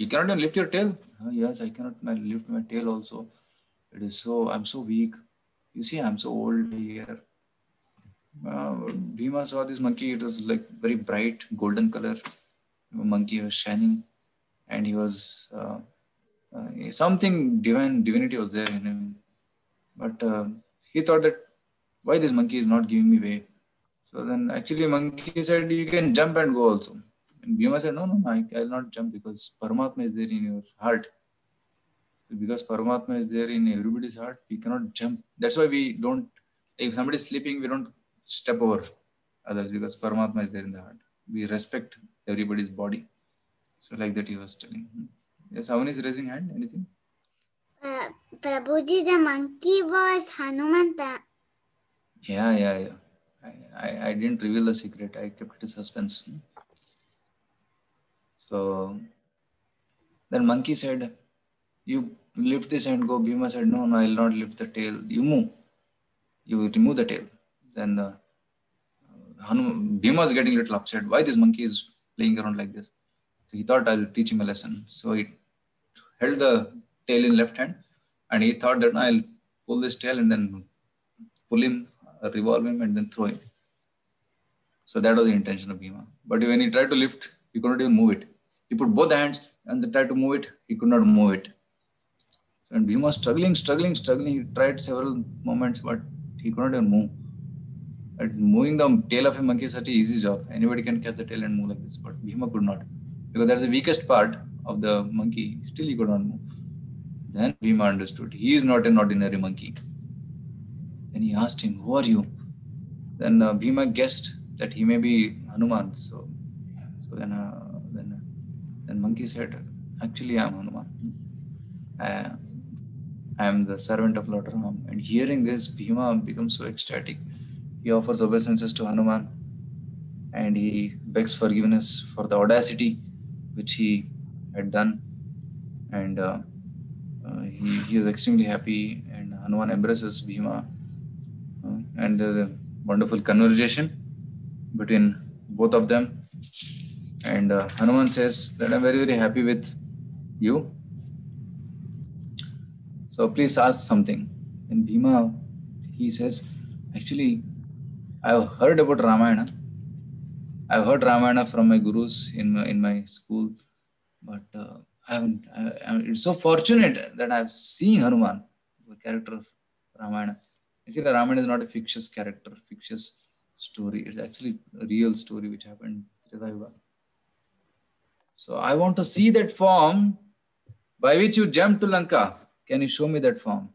you cannot even lift your tail? "Ah, yes, I cannot lift my tail also. It is so, I'm so weak. You see, I'm so old here. Uh, Bhima saw this monkey, it was like very bright golden color. The monkey was shining and he was, uh, uh, something divine, divinity was there in him. But uh, he thought that why this monkey is not giving me way. So then actually monkey said, you can jump and go also. And Bhima said, no, no, I, I'll not jump because Paramatma is there in your heart. So because Paramatma is there in everybody's heart, we cannot jump. That's why we don't, if somebody is sleeping, we don't step over others because Paramatma is there in the heart. We respect everybody's body. So like that he was telling. Yes, someone is raising hand. Anything? Uh, Prabhuji, the monkey was Hanumanta. Yeah, yeah, yeah. I, I, I didn't reveal the secret. I kept it suspense. So then monkey said, you lift this and go. Bhima said, no, no, I'll not lift the tail. You move. You remove the tail. Then uh, the Hanum, Bhima was getting a little upset. Why this monkey is playing around like this? So he thought I'll teach him a lesson. So he held the tail in left hand and he thought that I'll pull this tail and then pull him, uh, revolve him and then throw him. So that was the intention of Bhima. But when he tried to lift, he could not even move it. He put both hands and they tried to move it. He could not move it. And Bhima was struggling, struggling, struggling. He tried several moments, but he could not even move. But moving the tail of a monkey is such an easy job. Anybody can catch the tail and move like this, but Bhima could not. Because that's the weakest part of the monkey. Still he could not move. Then Bhima understood. He is not an ordinary monkey. Then he asked him, Who are you? Then uh, Bhima guessed that he may be Hanuman. So, so then, uh, monkey said, Actually, I am Hanuman. I, I am the servant of Lord Ram. And hearing this, Bhima becomes so ecstatic. He offers obeisances to Hanuman and he begs forgiveness for the audacity which he had done. And uh, uh, he, he is extremely happy, and Hanuman embraces Bhima. Uh, and there's a wonderful conversation between both of them. And uh, Hanuman says that I'm very, very happy with you. So please ask something. And Bhima, he says, actually, I've heard about Ramayana. I've heard Ramayana from my gurus in my, in my school, but uh, I haven't. I, I, it's so fortunate that I've seen Hanuman, the character of Ramayana. Actually, Ramayana is not a fictitious character, fictitious story. It's actually a real story which happened. So I want to see that form by which you jumped to Lanka. Can you show me that form?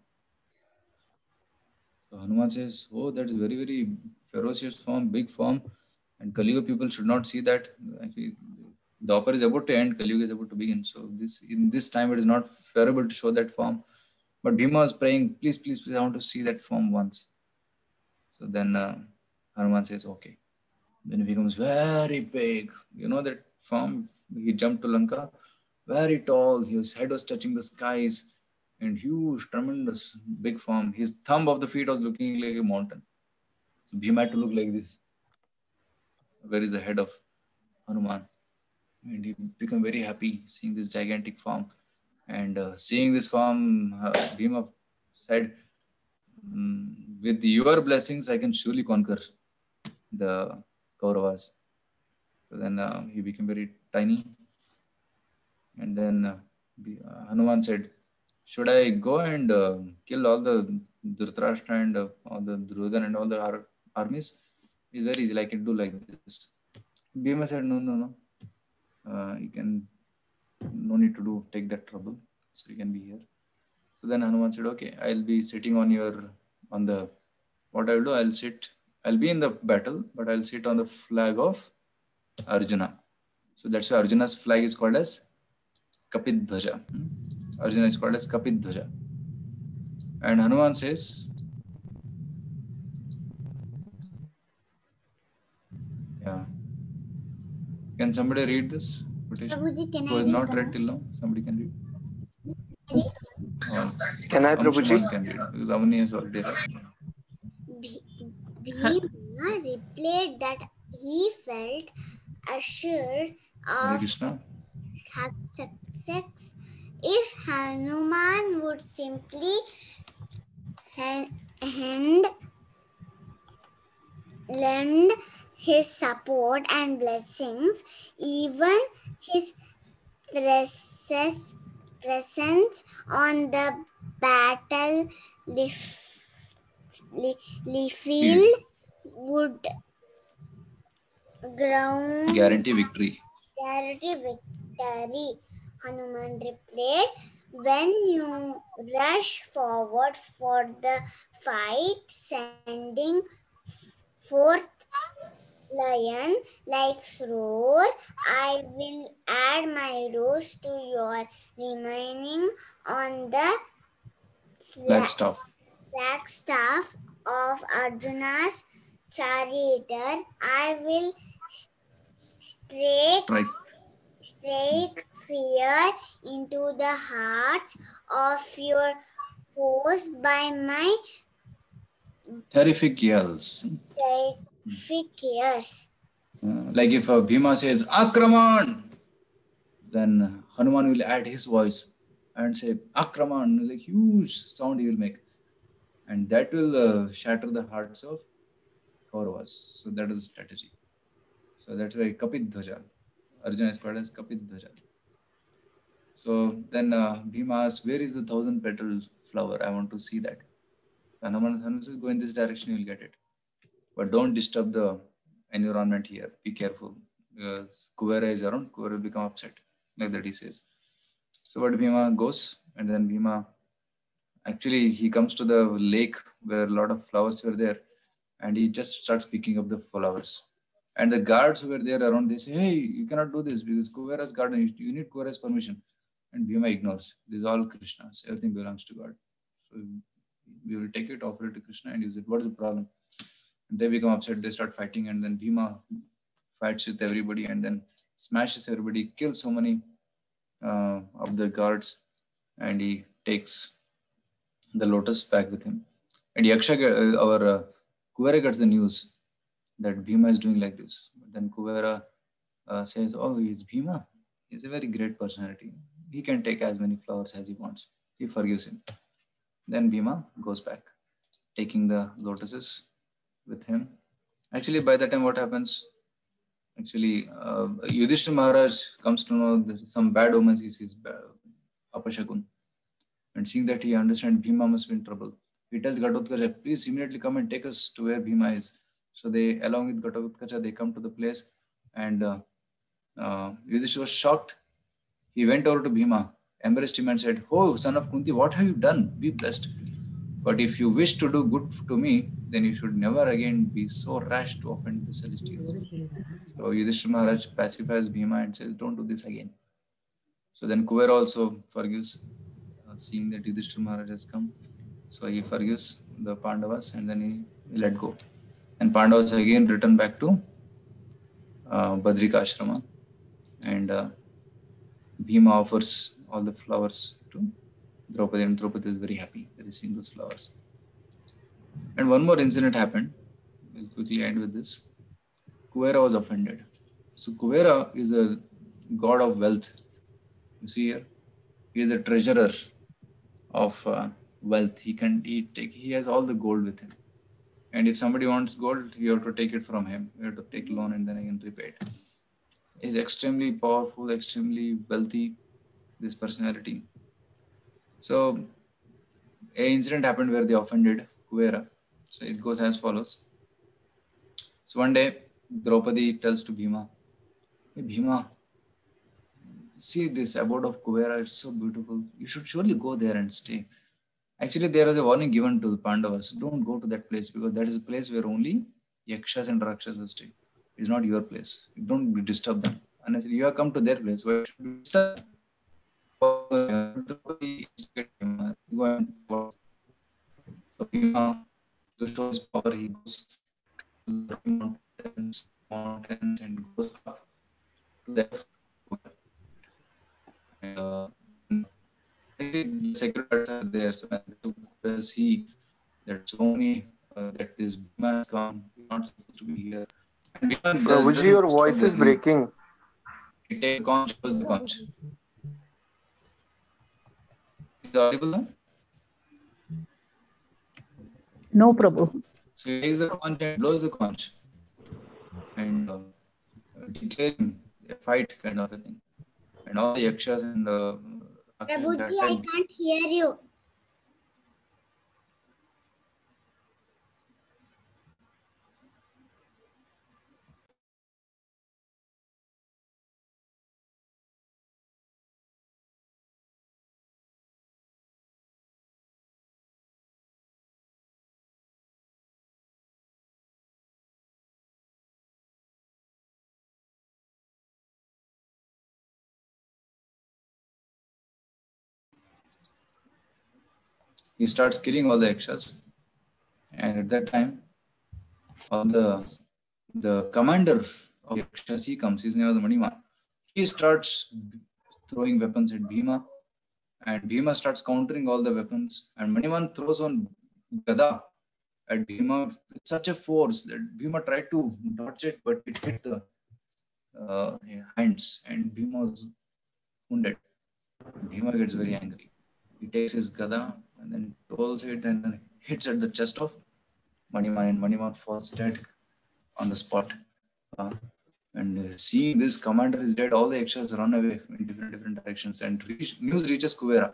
So Hanuman says, Oh, that is very, very ferocious form, big form. And Kali people should not see that. Actually, Dwapara is about to end, Kali is about to begin. So this in this time it is not favorable to show that form. But Bhima was praying, please, please, please, I want to see that form once. So then uh, Hanuman says, okay. Then it becomes very big. You know that form? He jumped to Lanka, very tall. His head was touching the skies and huge, tremendous, big form. His thumb of the feet was looking like a mountain. So Bhima had to look like this. Where is the head of Hanuman? And he became very happy seeing this gigantic form. And uh, seeing this form, uh, Bhima said, mm, with your blessings, I can surely conquer the Kauravas. So then uh, he became very tiny. And then uh, Hanuman said, should I go and uh, kill all the Dhritarashtra and uh, all the Duryodhana and all the ar- armies? It's very easy. I can do like this. Bhima said, no, no, no. Uh, you can, no need to do, take that trouble. So you can be here. So then Hanuman said, okay, I'll be sitting on your, on the, what I'll do, I'll sit, I'll be in the battle, but I'll sit on the flag of Arjuna. So that's why Arjuna's flag is called as Kapit Dhwaja. Hmm? Arjuna is called as Kapit Dhwaja. And Hanuman says, yeah. Can somebody read this quotation? Prabhuji, can Who I is read not read till now? Somebody can read. Can I, Amshuman Prabhuji? can read because Avani has already read. Bhi- Bhima replied that he felt assured of success. If Hanuman would simply hand, lend his support and blessings, even his presence, presence on the battle li- field would ground Guarantee victory. guarantee victory. Hanuman replied, When you rush forward for the fight, sending forth lion like roar, I will add my rose to your remaining on the Black staff. black staff of Arjuna's charioteer. I will strike Right. strike fear into the hearts of your foes by my Terrific yells. terrific years. Uh, like if uh, Bhima says Akraman, then Hanuman will add his voice and say Akraman, like huge sound he will make, and that will uh, shatter the hearts of Kauravas. So that is the strategy. So that's why Kapit Dhwaja. Arjuna is called as Kapit Dhwaja. So then uh, Bhima asks, Where is the thousand petal flower? I want to see that. Hanuman, Hanuman says, Go in this direction, you will get it. But don't disturb the environment here. Be careful. Because Kuvera is around, Kuvera will become upset. Like that he says. So what Bhima goes, and then Bhima actually he comes to the lake where a lot of flowers were there, and he just starts picking up the flowers. And the guards who were there around, they say, Hey, you cannot do this because Kuvera's garden, you- need Kuvera's permission. And Bhima ignores. This is all Krishna's. Everything belongs to God. So we will take it, offer it to Krishna, and use it. What is the problem? And they become upset they start fighting and then bhima fights with everybody and then smashes everybody kills so many uh, of the guards and he takes the lotus back with him and yaksha uh, our uh, kuvera gets the news that bhima is doing like this then kuvera uh, says oh he's bhima he's a very great personality he can take as many flowers as he wants he forgives him then bhima goes back taking the lotuses with him Actually, by the time what happens? Actually, uh, Yudhishthira Maharaj comes to know some bad omens he sees Apashakun. And seeing that he understands Bhima must be in trouble. He tells Ghatotkacha, please immediately come and take us to where Bhima is. So they, along with Ghatotkacha, they come to the place and uh, uh, Yudhishthira was shocked. He went over to Bhima, embraced him and said, Oh, son of Kunti, what have you done? Be blessed. But if you wish to do good to me, then you should never again be so rash to offend the celestials. So Yudhishthira Maharaj pacifies Bhima and says, Don't do this again. So then Kuvera also forgives, uh, seeing that Yudhishthira Maharaj has come. So he forgives the Pandavas and then he, he let go. And Pandavas again return back to uh, Badrika Ashrama. And uh, Bhima offers all the flowers to Draupadi, and Draupadi is very happy receiving those flowers. And one more incident happened. We'll quickly end with this. Kuvera was offended. So Kuvera is a god of wealth. You see here, he is a treasurer of uh, wealth. He can he take he has all the gold with him. And if somebody wants gold, you have to take it from him. You have to take loan and then again repay it. He's extremely powerful, extremely wealthy. This personality. So, a incident happened where they offended Kuvera. So it goes as follows. So one day, Draupadi tells to Bhima, hey Bhima, see this abode of Kuvera, it's so beautiful. You should surely go there and stay. Actually, there was a warning given to the Pandavas. Don't go to that place because that is a place where only Yakshas and Rakshasas stay. It's not your place. Don't disturb them. And I said, you have come to their place, why should you disturb so Bhima, to show his power, he goes to mountains, mountains and goes up to the and, uh, the secretaries are there. So when he that only uh, that this Bhima has come, not supposed to be here. Prabhuji, your voice is breaking. He take conch, was the conch. Is audible now? No, Prabhu. So he takes the conch and blows the conch. And uh, declaring a fight kind of a thing. And all the yakshas and uh, Prabhuji, I can't hear you. He starts killing all the yakshas. And at that time, all the the commander of yakshas, he comes, his name was Maniman. He starts throwing weapons at Bhima, and Bhima starts countering all the weapons. And Maniman throws on Gada at Bhima with such a force that Bhima tried to dodge it, but it hit the uh, hands, and Bhima was wounded. Bhima gets very angry. He takes his Gada and then rolls it and then hits at the chest of Maniman, and Maniman falls dead on the spot. Uh, and seeing this commander is dead, all the yakshas run away in different different directions, and reach, news reaches Kuvera.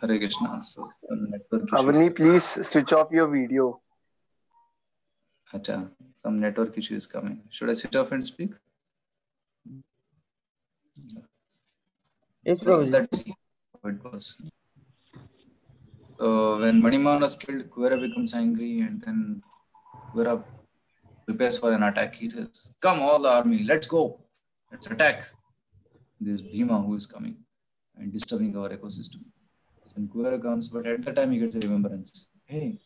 Hare Krishna. So some. Avani, please switch off your video. Acha, some network issue is coming. Should I switch off and speak? Yes, So Prabhuji. let's see how it goes. So when Maniman was killed, Kuvera becomes angry and then Kuvera prepares for an attack. He says, Come all the army, let's go. Let's attack this Bhima who is coming and disturbing our ecosystem. So Kuvera comes, but at that time he gets a remembrance. Hey,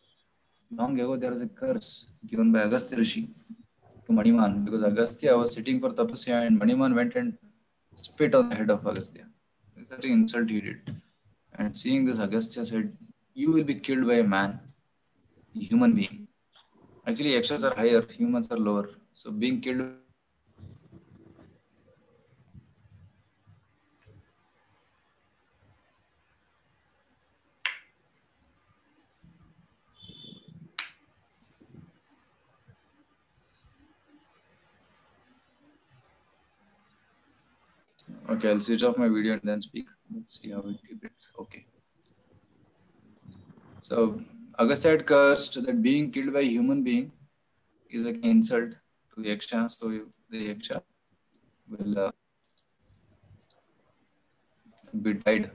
long ago there was a curse given by Agastya Rishi to Maniman because Agastya was sitting for tapasya and Maniman went and spit on the head of Agastya. It's such an insult he did. And seeing this, Agastya said, You will be killed by a man, a human being. Actually, yakshas are higher, humans are lower. So being killed. Okay, I'll switch off my video and then speak. Let's see how it debates. Okay. So Agastya had cursed that being killed by a human being is like an insult to the Yaksha. So the Yaksha will uh, be died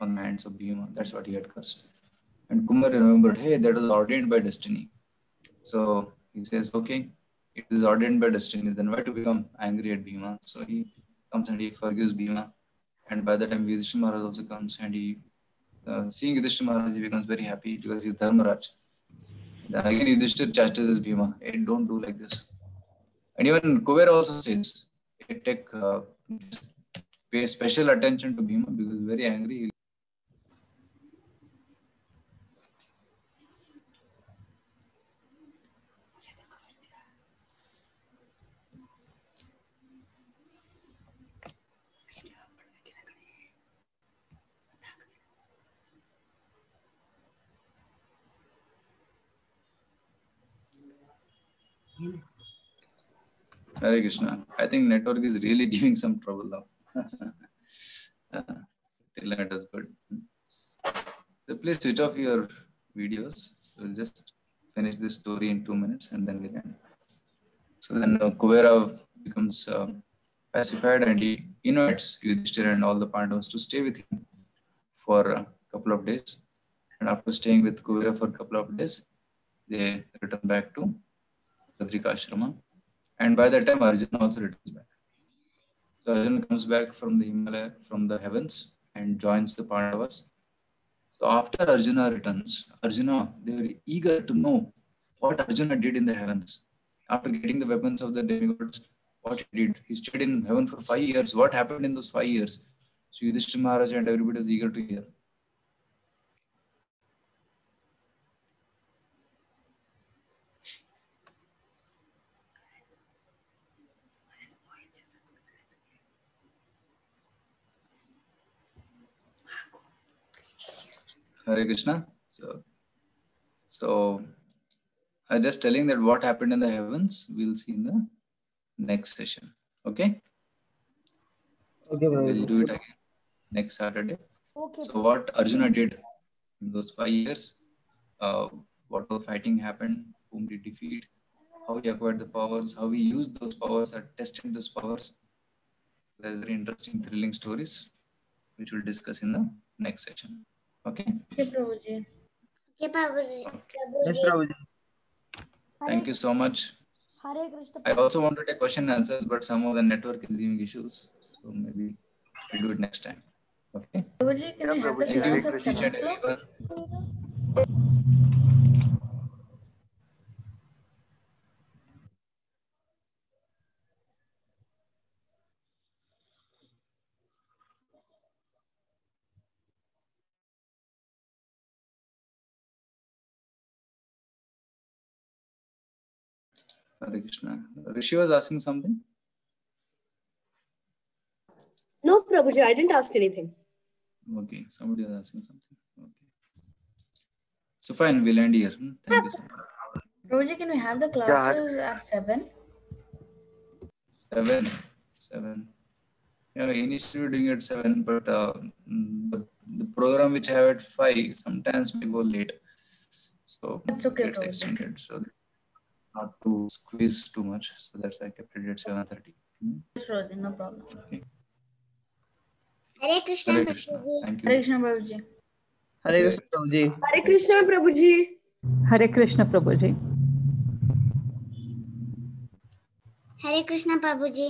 on the hands of Bhima. That's what he had cursed. And Kumar remembered, hey, that was ordained by destiny. So he says, okay, it is ordained by destiny. Then why to become angry at Bhima? So he comes and he forgives Bhima. And by the time Yudhishthira Maharaj also comes and he, uh, seeing Yudhishthira Maharaj, he becomes very happy because he's Dharmaraj. Then again, Yudhishthira chastises Bhima, hey, don't do like this. And even Kuvera also says, hey, take, uh, pay special attention to Bhima because he's very angry. Hare Krishna. I think network is really giving some trouble now. Till let us good. So please switch off your videos. So we'll just finish this story in two minutes and then we can. So then uh, Kuvera becomes uh, pacified and he invites Yudhishthira and all the Pandavas to stay with him for a couple of days. And after staying with Kuvera for a couple of days, they return back to Badrika Ashrama. And by that time, Arjuna also returns back. So Arjuna comes back from the Himalaya, from the heavens, and joins the Pandavas. So after Arjuna returns, Arjuna, they were eager to know what Arjuna did in the heavens. After getting the weapons of the demigods, what he did. He stayed in heaven for five years. What happened in those five years? So Yudhishthira Maharaj and everybody was eager to hear. Hare Krishna. So, so I'm just telling that what happened in the heavens, we'll see in the next session. Okay? Okay, We'll do it again next Saturday. Okay. So what Arjuna did in those five years, uh, what all fighting happened, whom did he defeat, how he acquired the powers, how he used those powers, or tested those powers. There's very interesting, thrilling stories, which we'll discuss in the next session. Okay. Okay, Prabhuji. Okay, Prabhuji. Yes, Prabhuji. Prabhuji. Thank you so much. Hare Krishna. I also want to take question and answers, but some of the network is giving issues. So maybe we'll do it next time. Okay. Prabhuji, can we have the Thank you class at each 7 and o'clock? everyone. Hare Krishna. Rishi was asking something. No, Prabhuji, I didn't ask anything. Okay, somebody was asking something. Okay. So fine, we'll end here. Hmm? Thank you so much. Prabhuji, can we have the classes at 7? Seven, seven. Yeah, initially we're doing it at seven, but uh, the, the program which I have at five sometimes we go late, so That's okay, gets Prabhuji. extended. So not to squeeze too much. So that's why I kept it at 7.30. Hmm? No problem. Okay. Hare Krishna, Hare Krishna. Thank Hare you. Krishna, Prabhuji. Hare Krishna, Prabhuji. Hare Krishna, Prabhuji. Hare Krishna Prabhuji. Hare Krishna, Prabhuji.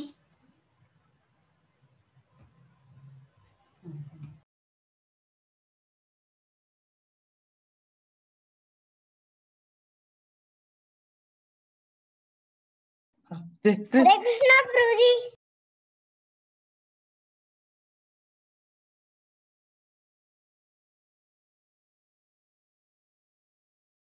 Hare Hare Krishna, Prabhuji.